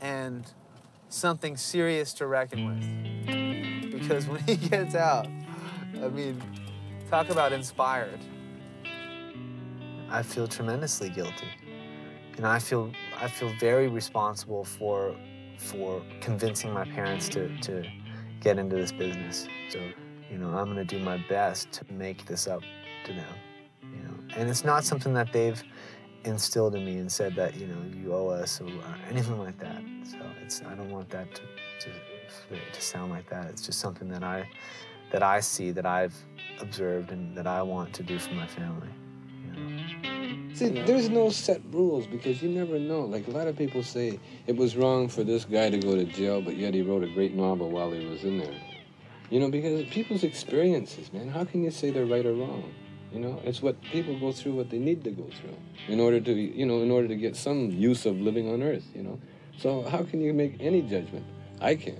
and something serious to reckon with. Because when he gets out, I mean, talk about inspired. I feel tremendously guilty. And I feel I feel very responsible for for convincing my parents to, to get into this business. So, you know, I'm gonna do my best to make this up to them. You know. And it's not something that they've instilled in me and said that, you know, you owe us or anything like that. So it's I don't want that to, to, to sound like that. It's just something that I that I see, that I've observed and that I want to do for my family. See, there's no set rules because you never know. Like a lot of people say it was wrong for this guy to go to jail, but yet he wrote a great novel while he was in there. You know, because people's experiences, man. How can you say they're right or wrong? You know, it's what people go through, what they need to go through, in order to, you know, in order to get some use of living on Earth. You know, so how can you make any judgment? I can't.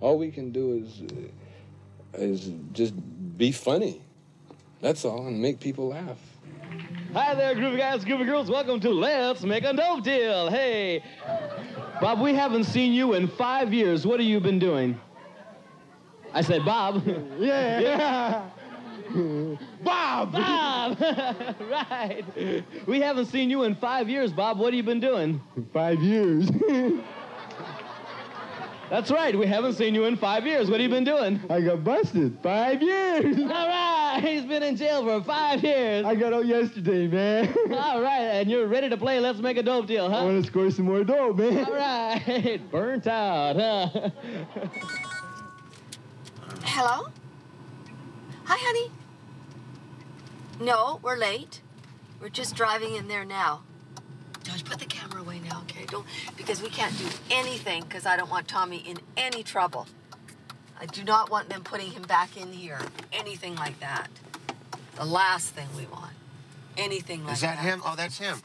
All we can do is, uh, is just be funny. That's all, and make people laugh. Hi there, groovy guys, groovy girls. Welcome to Let's Make a Dope Deal. Hey, Bob, we haven't seen you in five years. What have you been doing? I said, Bob. Yeah. Bob! Bob! right. We haven't seen you in five years, Bob. What have you been doing? Five years. That's right. We haven't seen you in five years. What have you been doing? I got busted. Five years. All right. He's been in jail for five years. I got out yesterday, man. All right. And you're ready to play Let's Make a Dope Deal, huh? I want to score some more dope, man. All right. Burnt out, huh? Hello? Hi, honey. No, we're late. We're just driving in there now. Josh, put the camera away now, okay? Don't because we can't do anything because I don't want Tommy in any trouble. I do not want them putting him back in here. Anything like that. The last thing we want. Anything like that. Is that him? Oh, that's him.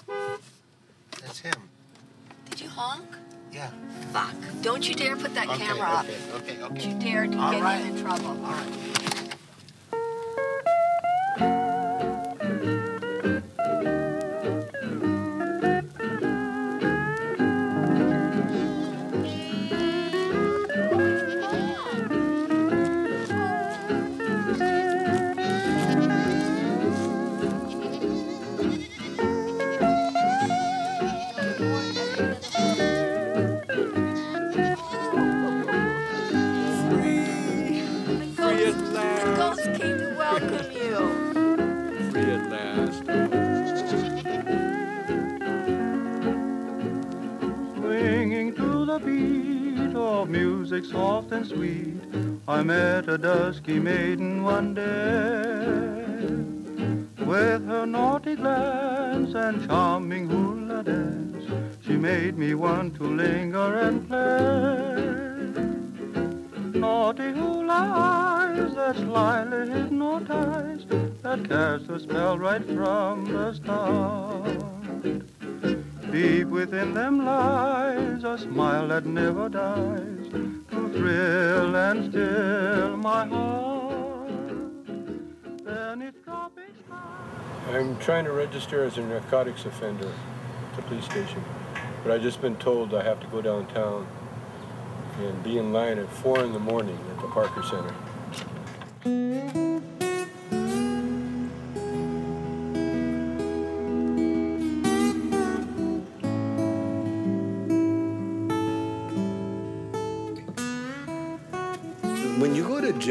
That's him. Did you honk? Yeah. Fuck. Don't you dare put that Okay, camera up. okay, okay, okay. Don't you dare to All get right. him in trouble. All right. Of music soft and sweet, I met a dusky maiden one day. With her naughty glance and charming hula dance, she made me want to linger and play. Naughty hula eyes that slyly hypnotize, that cast a spell right from the start. Deep within them lies a smile that never dies, to thrill and still my heart. Then it dropping I'm trying to register as a narcotics offender at the police station, but I've just been told I have to go downtown and be in line at four in the morning at the Parker Center.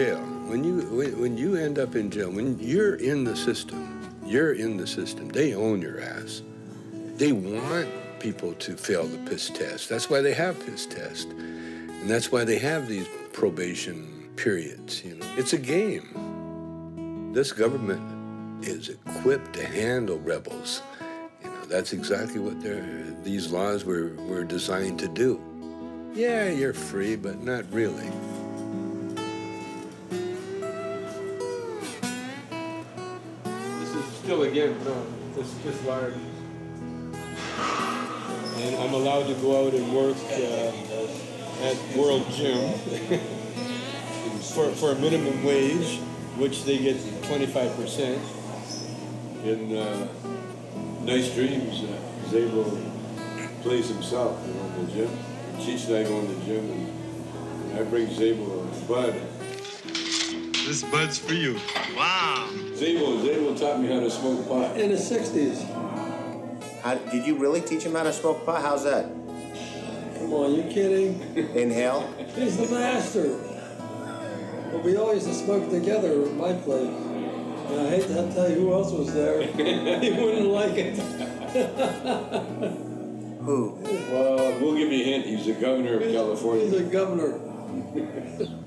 Jail, when you when, when you end up in jail, when you're in the system, you're in the system. They own your ass. They want people to fail the piss test. That's why they have piss test, and that's why they have these probation periods. You know, it's a game. This government is equipped to handle rebels. You know, that's exactly what these laws were, were designed to do. Yeah, you're free, but not really. Still again, no, is just large. And I'm allowed to go out and work uh, at World Gym for, for a minimum wage, which they get 25%. In uh, Nice Dreams, uh, Zabo plays himself you know, in the gym. Cheech and I go in the gym, and, and I bring Zabo a bud. This bud's for you. Wow. Zabo, Zabo taught me how to smoke pot. In the 60s. How, did you really teach him how to smoke pot? How's that? Come on, you kidding? Inhale. He's the master. But we always used to smoke together at my place. And I hate to tell you who else was there. he wouldn't like it. Who? Well, we'll give you a hint. He's the governor of California. He's the governor.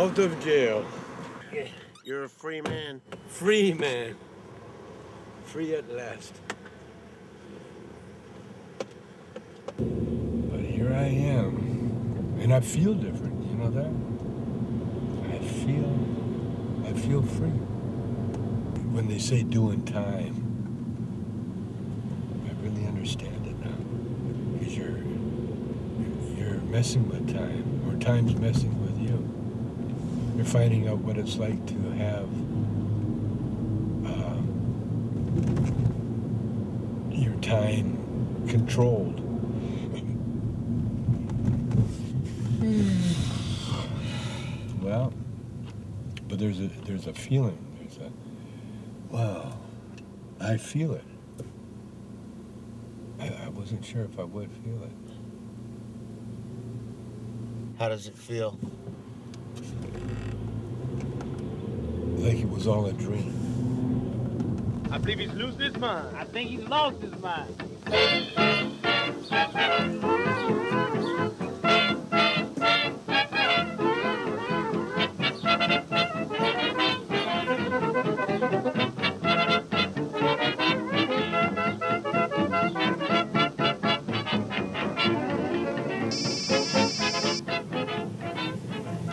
Out of jail. You're a free man. Free man. Free at last. But here I am. And I feel different, you know that? I feel I feel free. When they say doing time, I really understand it now. Because you're you're messing with time, or time's messing with finding out what it's like to have uh, your time controlled. well, but there's a there's a feeling. There's a wow, I feel it. I, I wasn't sure if I would feel it. How does it feel? Like it was all a dream. I believe he's losing his mind. I think he's lost his mind.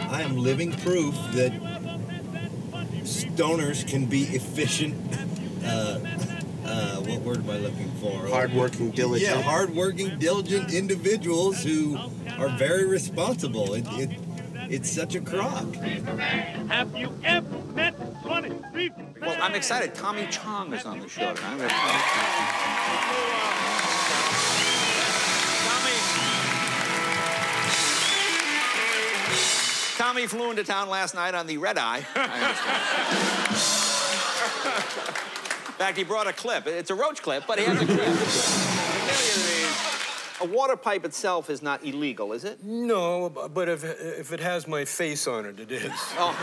I am living proof that stoners can be efficient. Uh, uh, what word am I looking for? Hardworking, diligent. Yeah, hardworking, diligent individuals who are very responsible. It, it, it's such a crock. Have you ever met 23? Well, I'm excited. Tommy Chong is on the show tonight. Tommy flew into town last night on the red eye. In fact, he brought a clip. It's a roach clip, but he has a clip. A water pipe itself is not illegal, is it? No, but if if it has my face on it, it is. Oh.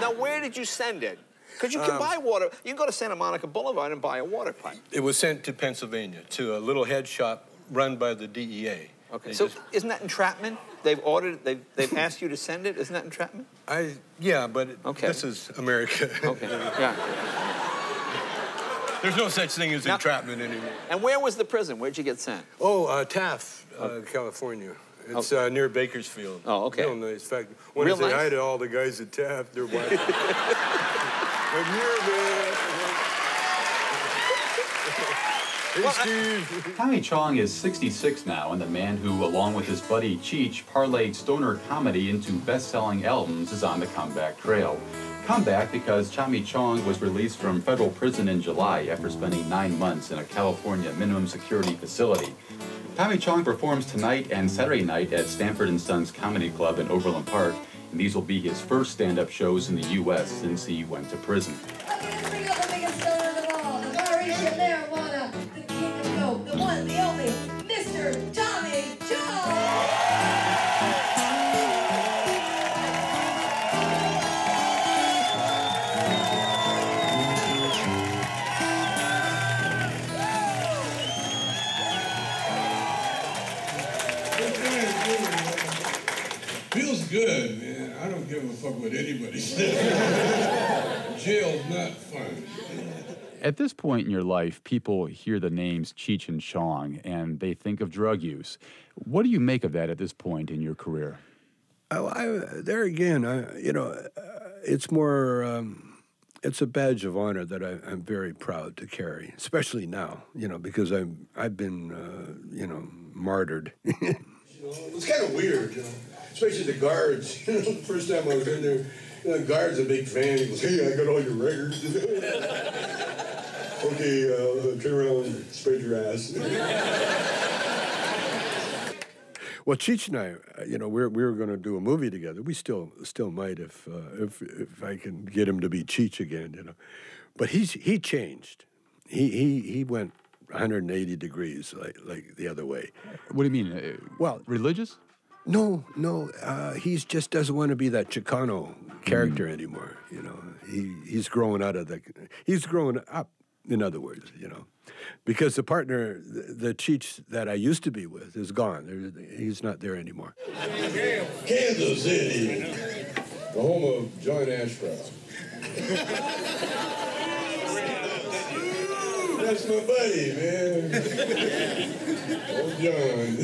now, where did you send it? Because you can Um, buy water. You can go to Santa Monica Boulevard and buy a water pipe. It was sent to Pennsylvania to a little head shop run by the DEA. Okay. They So just- isn't that entrapment? They've ordered. They've they've asked you to send it. Isn't that entrapment? I yeah, but it- Okay. this is America. Okay. Yeah. There's no such thing as Now- entrapment anymore. And where was the prison? Where'd you get sent? Oh, uh, Taft, uh, California. It's uh, near Bakersfield. Oh, okay. Real nice. In fact, when Real I say nice? hi to all the guys at Taft, they're white. I'm here, man. Hey, Steve. Tommy Chong is 66 now, and the man who, along with his buddy Cheech, parlayed stoner comedy into best-selling albums is on the comeback trail. Comeback because Tommy Chong was released from federal prison in July after spending nine months in a California minimum security facility. Tommy Chong performs tonight and Saturday night at Stanford and Sons Comedy Club in Overland Park. and these will be his first stand-up shows in the U.S. since he went to prison. Don't give a fuck what anybody says. Jail's not fun. At this point in your life, people hear the names Cheech and Chong and they think of drug use. What do you make of that at this point in your career? Oh, I, there again, I, you know, uh, it's more, um, it's a badge of honor that I, I'm very proud to carry, especially now, you know, because I'm, I've been, uh, you know, martyred. It's kind of weird, you know, especially the guards. You know, the first time I was in there, you know, the guard's a big fan. He goes, "Hey, I got all your records." okay, uh, turn around, and spread your ass. Well, Cheech and I, uh, you know, we're we were going to do a movie together. We still still might if uh, if if I can get him to be Cheech again, you know. But he's he changed. He he he went 180 degrees like like the other way. What do you mean? Uh, well, religious? No, no. Uh, he just doesn't want to be that Chicano character anymore. You know, he he's growing out of the. He's growing up. In other words, you know, because the partner, the, the Cheech that I used to be with, is gone. There, he's not there anymore. Kansas City, the home of John Ashcroft. That's my buddy, man. Oh, John.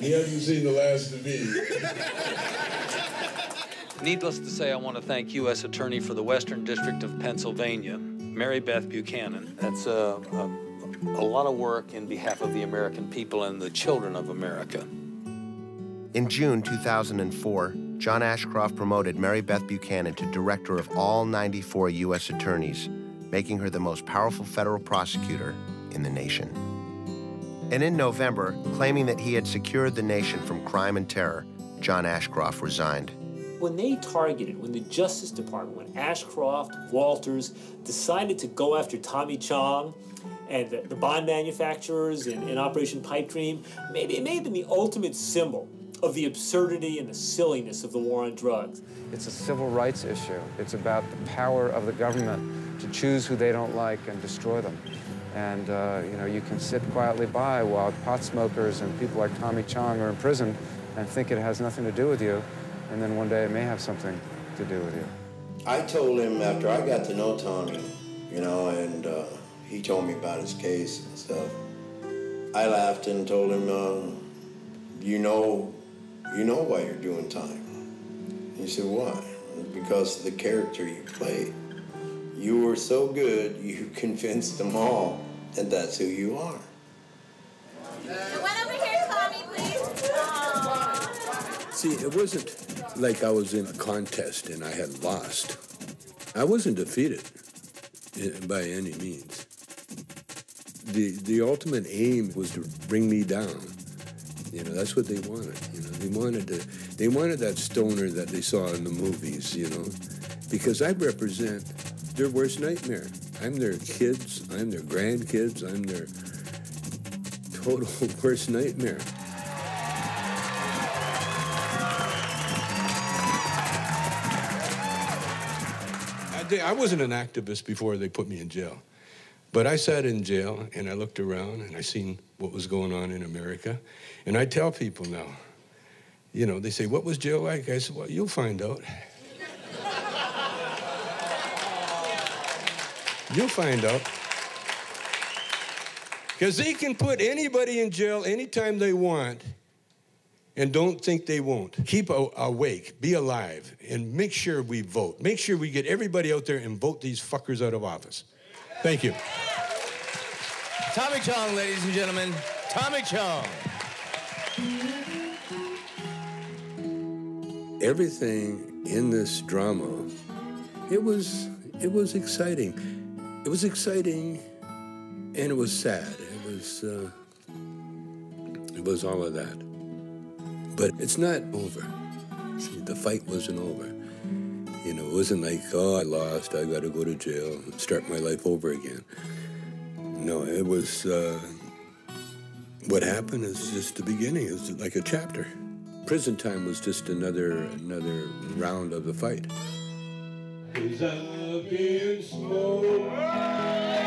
he hasn't seen the last of me. Needless to say, I want to thank U.S. Attorney for the Western District of Pennsylvania, Mary Beth Buchanan. That's a, a, a lot of work in behalf of the American people and the children of America. In June 2004, John Ashcroft promoted Mary Beth Buchanan to director of all 94 U.S. attorneys, making her the most powerful federal prosecutor in the nation. And in November, claiming that he had secured the nation from crime and terror, John Ashcroft resigned. When they targeted, when the Justice Department, when Ashcroft, Walters decided to go after Tommy Chong and the, the bong manufacturers in, in Operation Pipe Dream, maybe it may have been the ultimate symbol of the absurdity and the silliness of the war on drugs. It's a civil rights issue. It's about the power of the government to choose who they don't like and destroy them. And, uh, you know, you can sit quietly by while pot smokers and people like Tommy Chong are in prison and think it has nothing to do with you, and then one day it may have something to do with you. I told him after I got to know Tommy, you know, and uh, he told me about his case and stuff. I laughed and told him, uh, "You know, you know why you're doing time." He said, "Why?" Because of the character you played. You were so good, you convinced them all that that's who you are. The one over here, Tommy, please. Aww. See, it wasn't like I was in a contest and I had lost. I wasn't defeated eh, by any means. The the ultimate aim was to bring me down. You know, that's what they wanted. You know, they wanted to they wanted that stoner that they saw in the movies, you know. Because I represent their worst nightmare. I'm their kids, I'm their grandkids, I'm their total worst nightmare. I, wasn't an activist before they put me in jail. But I sat in jail and I looked around and I seen what was going on in America. And I tell people now, you know, they say, What was jail like? I said, Well, you'll find out. You'll find out. Because they can put anybody in jail anytime they want and don't think they won't. Keep awake, be alive, and make sure we vote. Make sure we get everybody out there and vote these fuckers out of office. Thank you. Tommy Chong, ladies and gentlemen. Tommy Chong. everything in this drama it was it was exciting it was exciting and it was sad. It was, uh, it was all of that. But it's not over. See, the fight wasn't over. You know, it wasn't like, oh, I lost, I gotta go to jail and start my life over again. No, it was, uh, what happened is just the beginning. It was like a chapter. Prison time was just another, another round of the fight. Cause I've been smoking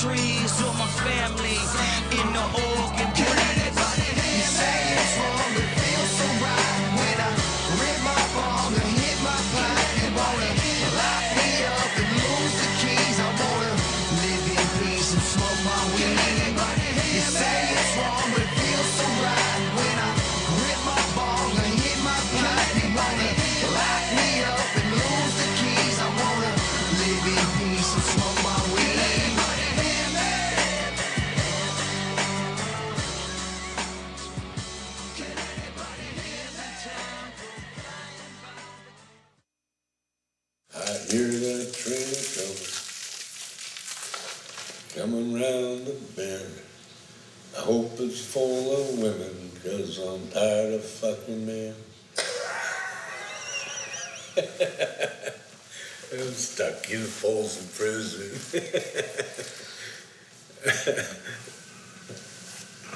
trees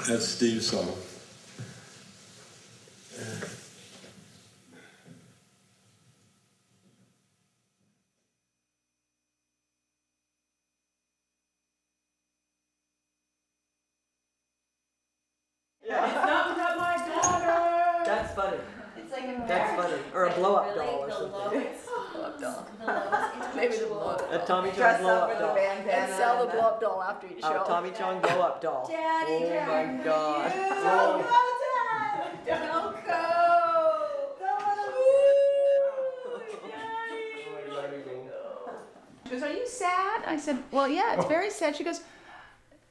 That's Steve's song. It's not without my daughter. That's funny. It's like a That's funny. Or a blow up doll or something. Maybe the blow up A Tommy Chong Dress blow up up with a doll. bandana And sell the and a- blow up doll after you oh, A show. Tommy Chong go up doll. Daddy, oh my god. Don't Oh. Don't go. She goes, Are you sad? I said, Well, yeah, Oh. it's very sad. She goes,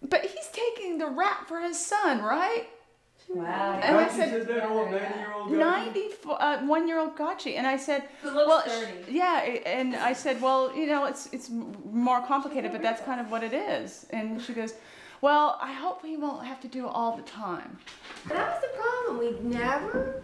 But he's taking the rap for his son, right? Wow. And I Gotchi said, says that old 90-year-old Gotchi? 90, uh, one year old Gotchi. And I said, well, 30. Yeah, and I said, Well, you know, it's, it's more complicated, but that's kind of what it is. And she goes, Well, I hope we won't have to do it all the time. That was the problem. We never,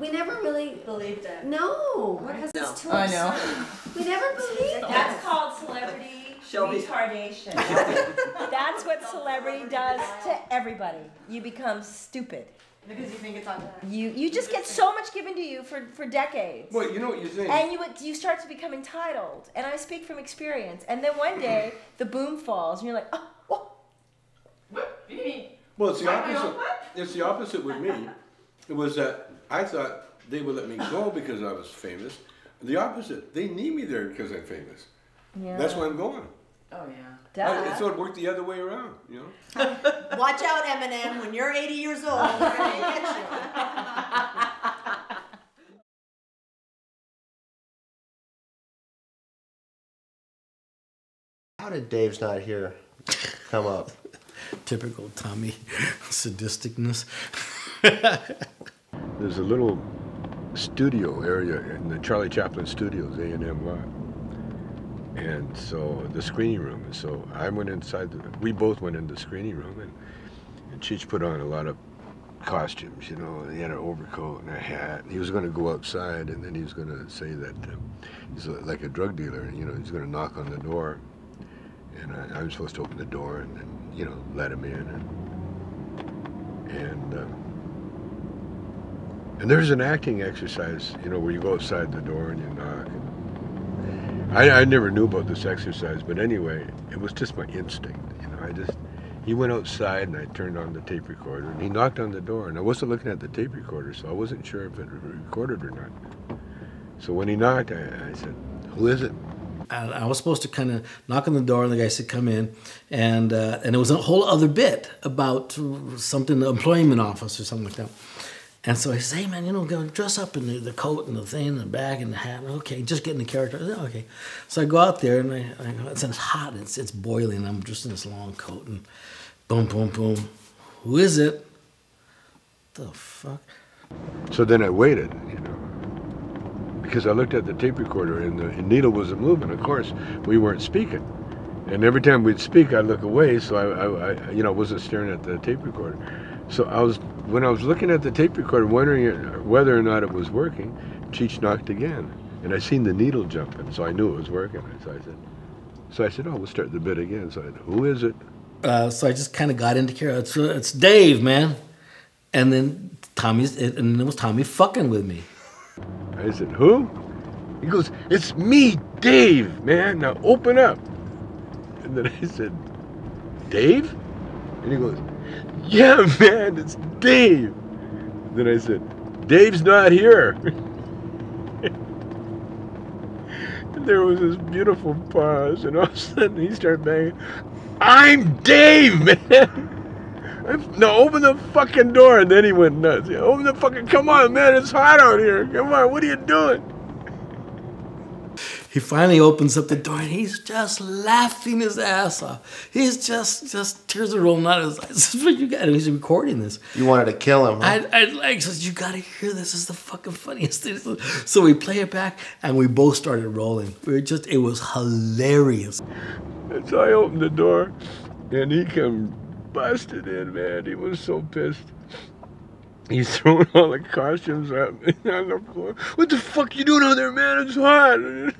we never really believed it. No, because No. it's too I know. absurd. We never believed it. That's called celebrity Shelby. retardation. That's what celebrity does to everybody. You become stupid. Because you think it's on You you just get so much given to you for, for decades. Well, you know what you're saying. And you you start to become entitled. And I speak from experience. And then one day the boom falls and you're like, oh, oh. What? Well, it's the opposite. It's the opposite with me. It was that I thought they would let me go because I was famous. The opposite. They need me there because I'm famous. Yeah. That's why I'm going. Oh, yeah. I, so it worked the other way around, you know? Watch out, Eminem. When you're 80 years old, we're gonna get you. How did Dave's not here come up? Typical Tommy sadisticness. There's a little studio area in the Charlie Chaplin Studios, A&M lot. And so the screening room. And so I went inside, the, we both went in the screening room and, and Cheech put on a lot of costumes, you know. He had an overcoat and a hat. He was going to go outside and then he was going to say that um, he's a, like a drug dealer and, you know, he's going to knock on the door. And I, I was supposed to open the door and, you know, let him in. And, and um, and there's an acting exercise, you know, where you go outside the door and you knock. And I, I never knew about this exercise, but anyway, it was just my instinct. You know, I just, he went outside and I turned on the tape recorder and he knocked on the door and I wasn't looking at the tape recorder, so I wasn't sure if it recorded or not. So when he knocked, I, I said, who is it? And I was supposed to kind of knock on the door, and the guy said, "Come in," and uh, and it was a whole other bit about something, the employment office or something like that. And so I said, "Hey man, you know, go dress up in the, the coat and the thing and the bag and the hat. Okay, just get the character. Okay." So I go out there and I, I go, it's, it's hot, it's it's boiling. I'm just in this long coat and boom, boom, boom. Who is it? The fuck? So then I waited, you know, because I looked at the tape recorder and the and needle wasn't moving. Of course, we weren't speaking. And every time we'd speak, I'd look away, so I, I, I you know, wasn't staring at the tape recorder. So I was, when I was looking at the tape recorder, wondering whether or not it was working, Cheech knocked again. And I seen the needle jumping, so I knew it was working. So I said, so I said, oh, we'll start the bit again. So I said, who is it? Uh, so I just kind of got into character. It's, it's Dave, man. And then Tommy's, it, and then it was Tommy fucking with me. I said, who? He goes, it's me, Dave, man. Now open up. And then I said, Dave? And he goes, yeah, man, it's Dave. Then I said, Dave's not here. and there was this beautiful pause, and all of a sudden he started banging, I'm Dave, man. No, open the fucking door. And then he went nuts. Open the fucking, come on, man, it's hot out here. Come on, what are you doing? He finally opens up the door and he's just laughing his ass off. He's just, just tears are rolling out of his eyes. This is what you got. And he's recording this. You wanted to kill him. Huh? I, I like says, you gotta hear this. This is the fucking funniest thing. So we play it back and we both started rolling. We were just, it was hilarious. And so I opened the door, and he come busted in, man. He was so pissed. He's throwing all the costumes at me on the floor. What the fuck you doing out there, man? It's hot.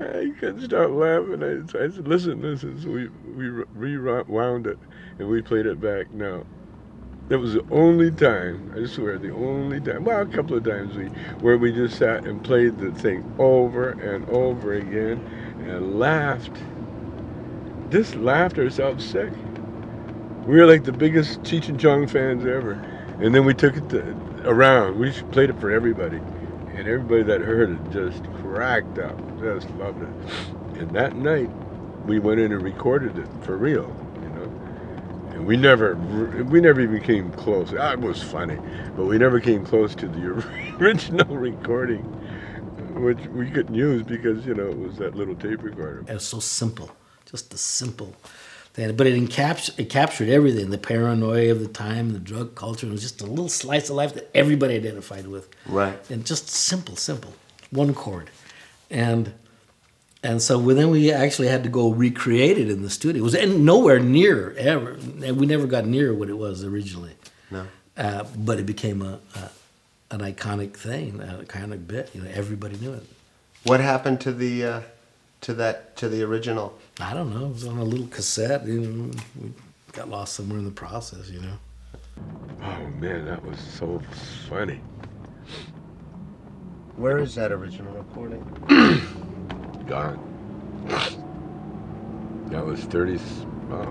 I couldn't stop laughing. I, I said, listen, listen. So we, we rewound it and we played it back now. That was the only time, I swear, the only time, well, a couple of times we, where we just sat and played the thing over and over again and laughed. Just laughed ourselves sick. We were like the biggest Cheech and Chong fans ever. And then we took it to, around. We just played it for everybody. And everybody that heard it just cracked up, just loved it. And that night, we went in and recorded it for real. You know. And we never, we never even came close. Ah, it was funny, but we never came close to the original recording, which we couldn't use because you know it was that little tape recorder. It was so simple, just the simple thing. But it, encaps- it captured everything: the paranoia of the time, the drug culture. It was just a little slice of life that everybody identified with. Right. And just simple, simple, one chord, and and so then we actually had to go recreate it in the studio. It was nowhere near ever. And we never got near what it was originally. No. Uh, but it became a, a, an iconic thing, an iconic bit. You know, everybody knew it. What happened to the uh, to that to the original? I don't know. It was on a little cassette. You know, we got lost somewhere in the process. You know. Oh man, that was so funny. Where is that original recording? gone. That was 30, uh,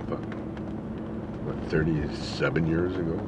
what, 37 years ago.